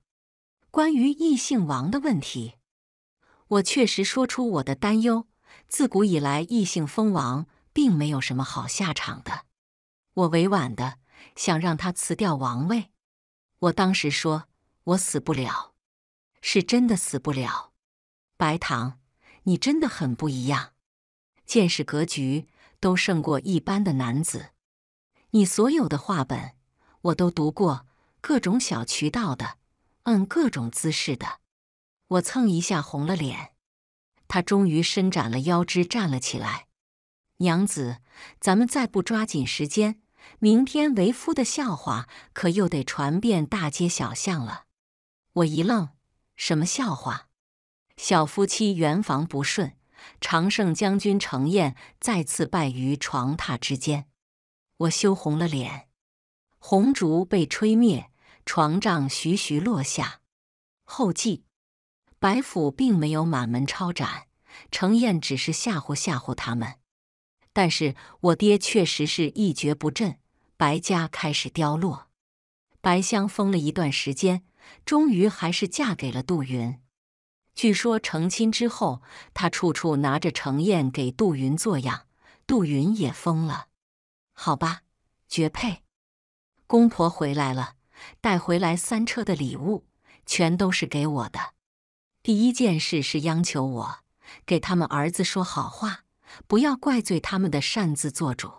Speaker 1: 关于异姓王的问题。我确实说出我的担忧。自古以来，异姓封王并没有什么好下场的。我委婉的想让他辞掉王位。我当时说，我死不了，是真的死不了。白糖，你真的很不一样，见识格局都胜过一般的男子。你所有的话本我都读过，各种小渠道的，嗯，各种姿势的。我蹭一下红了脸。他终于伸展了腰肢，站了起来。娘子，咱们再不抓紧时间，明天为夫的笑话可又得传遍大街小巷了。我一愣，什么笑话？小夫妻圆房不顺，常胜将军程燕再次败于床榻之间。我羞红了脸，红烛被吹灭，床帐徐徐落下。后记：白府并没有满门抄斩，程燕只是吓唬吓唬他们。但是我爹确实是一蹶不振，白家开始凋落。白香疯了一段时间，终于还是嫁给了杜云。据说成亲之后，她处处拿着程燕给杜云做样，杜云也疯了。好吧，绝配。公婆回来了，带回来三车的礼物，全都是给我的。第一件事是央求我给他们儿子说好话。不要怪罪他们的擅自做主，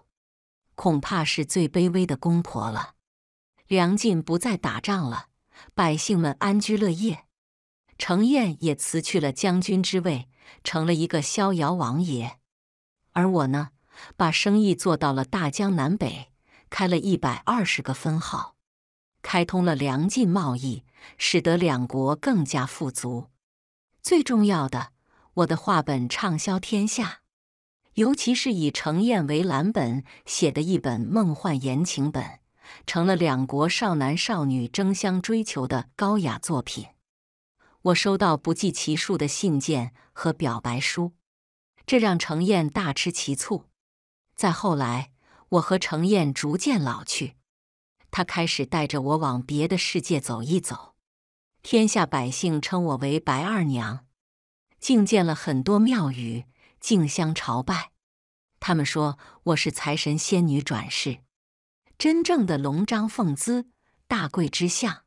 Speaker 1: 恐怕是最卑微的公婆了。梁晋不再打仗了，百姓们安居乐业。程燕也辞去了将军之位，成了一个逍遥王爷。而我呢，把生意做到了大江南北，开了一百二十个分号，开通了梁晋贸易，使得两国更加富足。最重要的，我的话本畅销天下。尤其是以程燕为蓝本写的一本梦幻言情本，成了两国少男少女争相追求的高雅作品。我收到不计其数的信件和表白书，这让程燕大吃其醋。再后来，我和程燕逐渐老去，他开始带着我往别的世界走一走。天下百姓称我为白二娘，觐见了很多庙宇。竞相朝拜，他们说我是财神仙女转世，真正的龙章凤姿，大贵之相。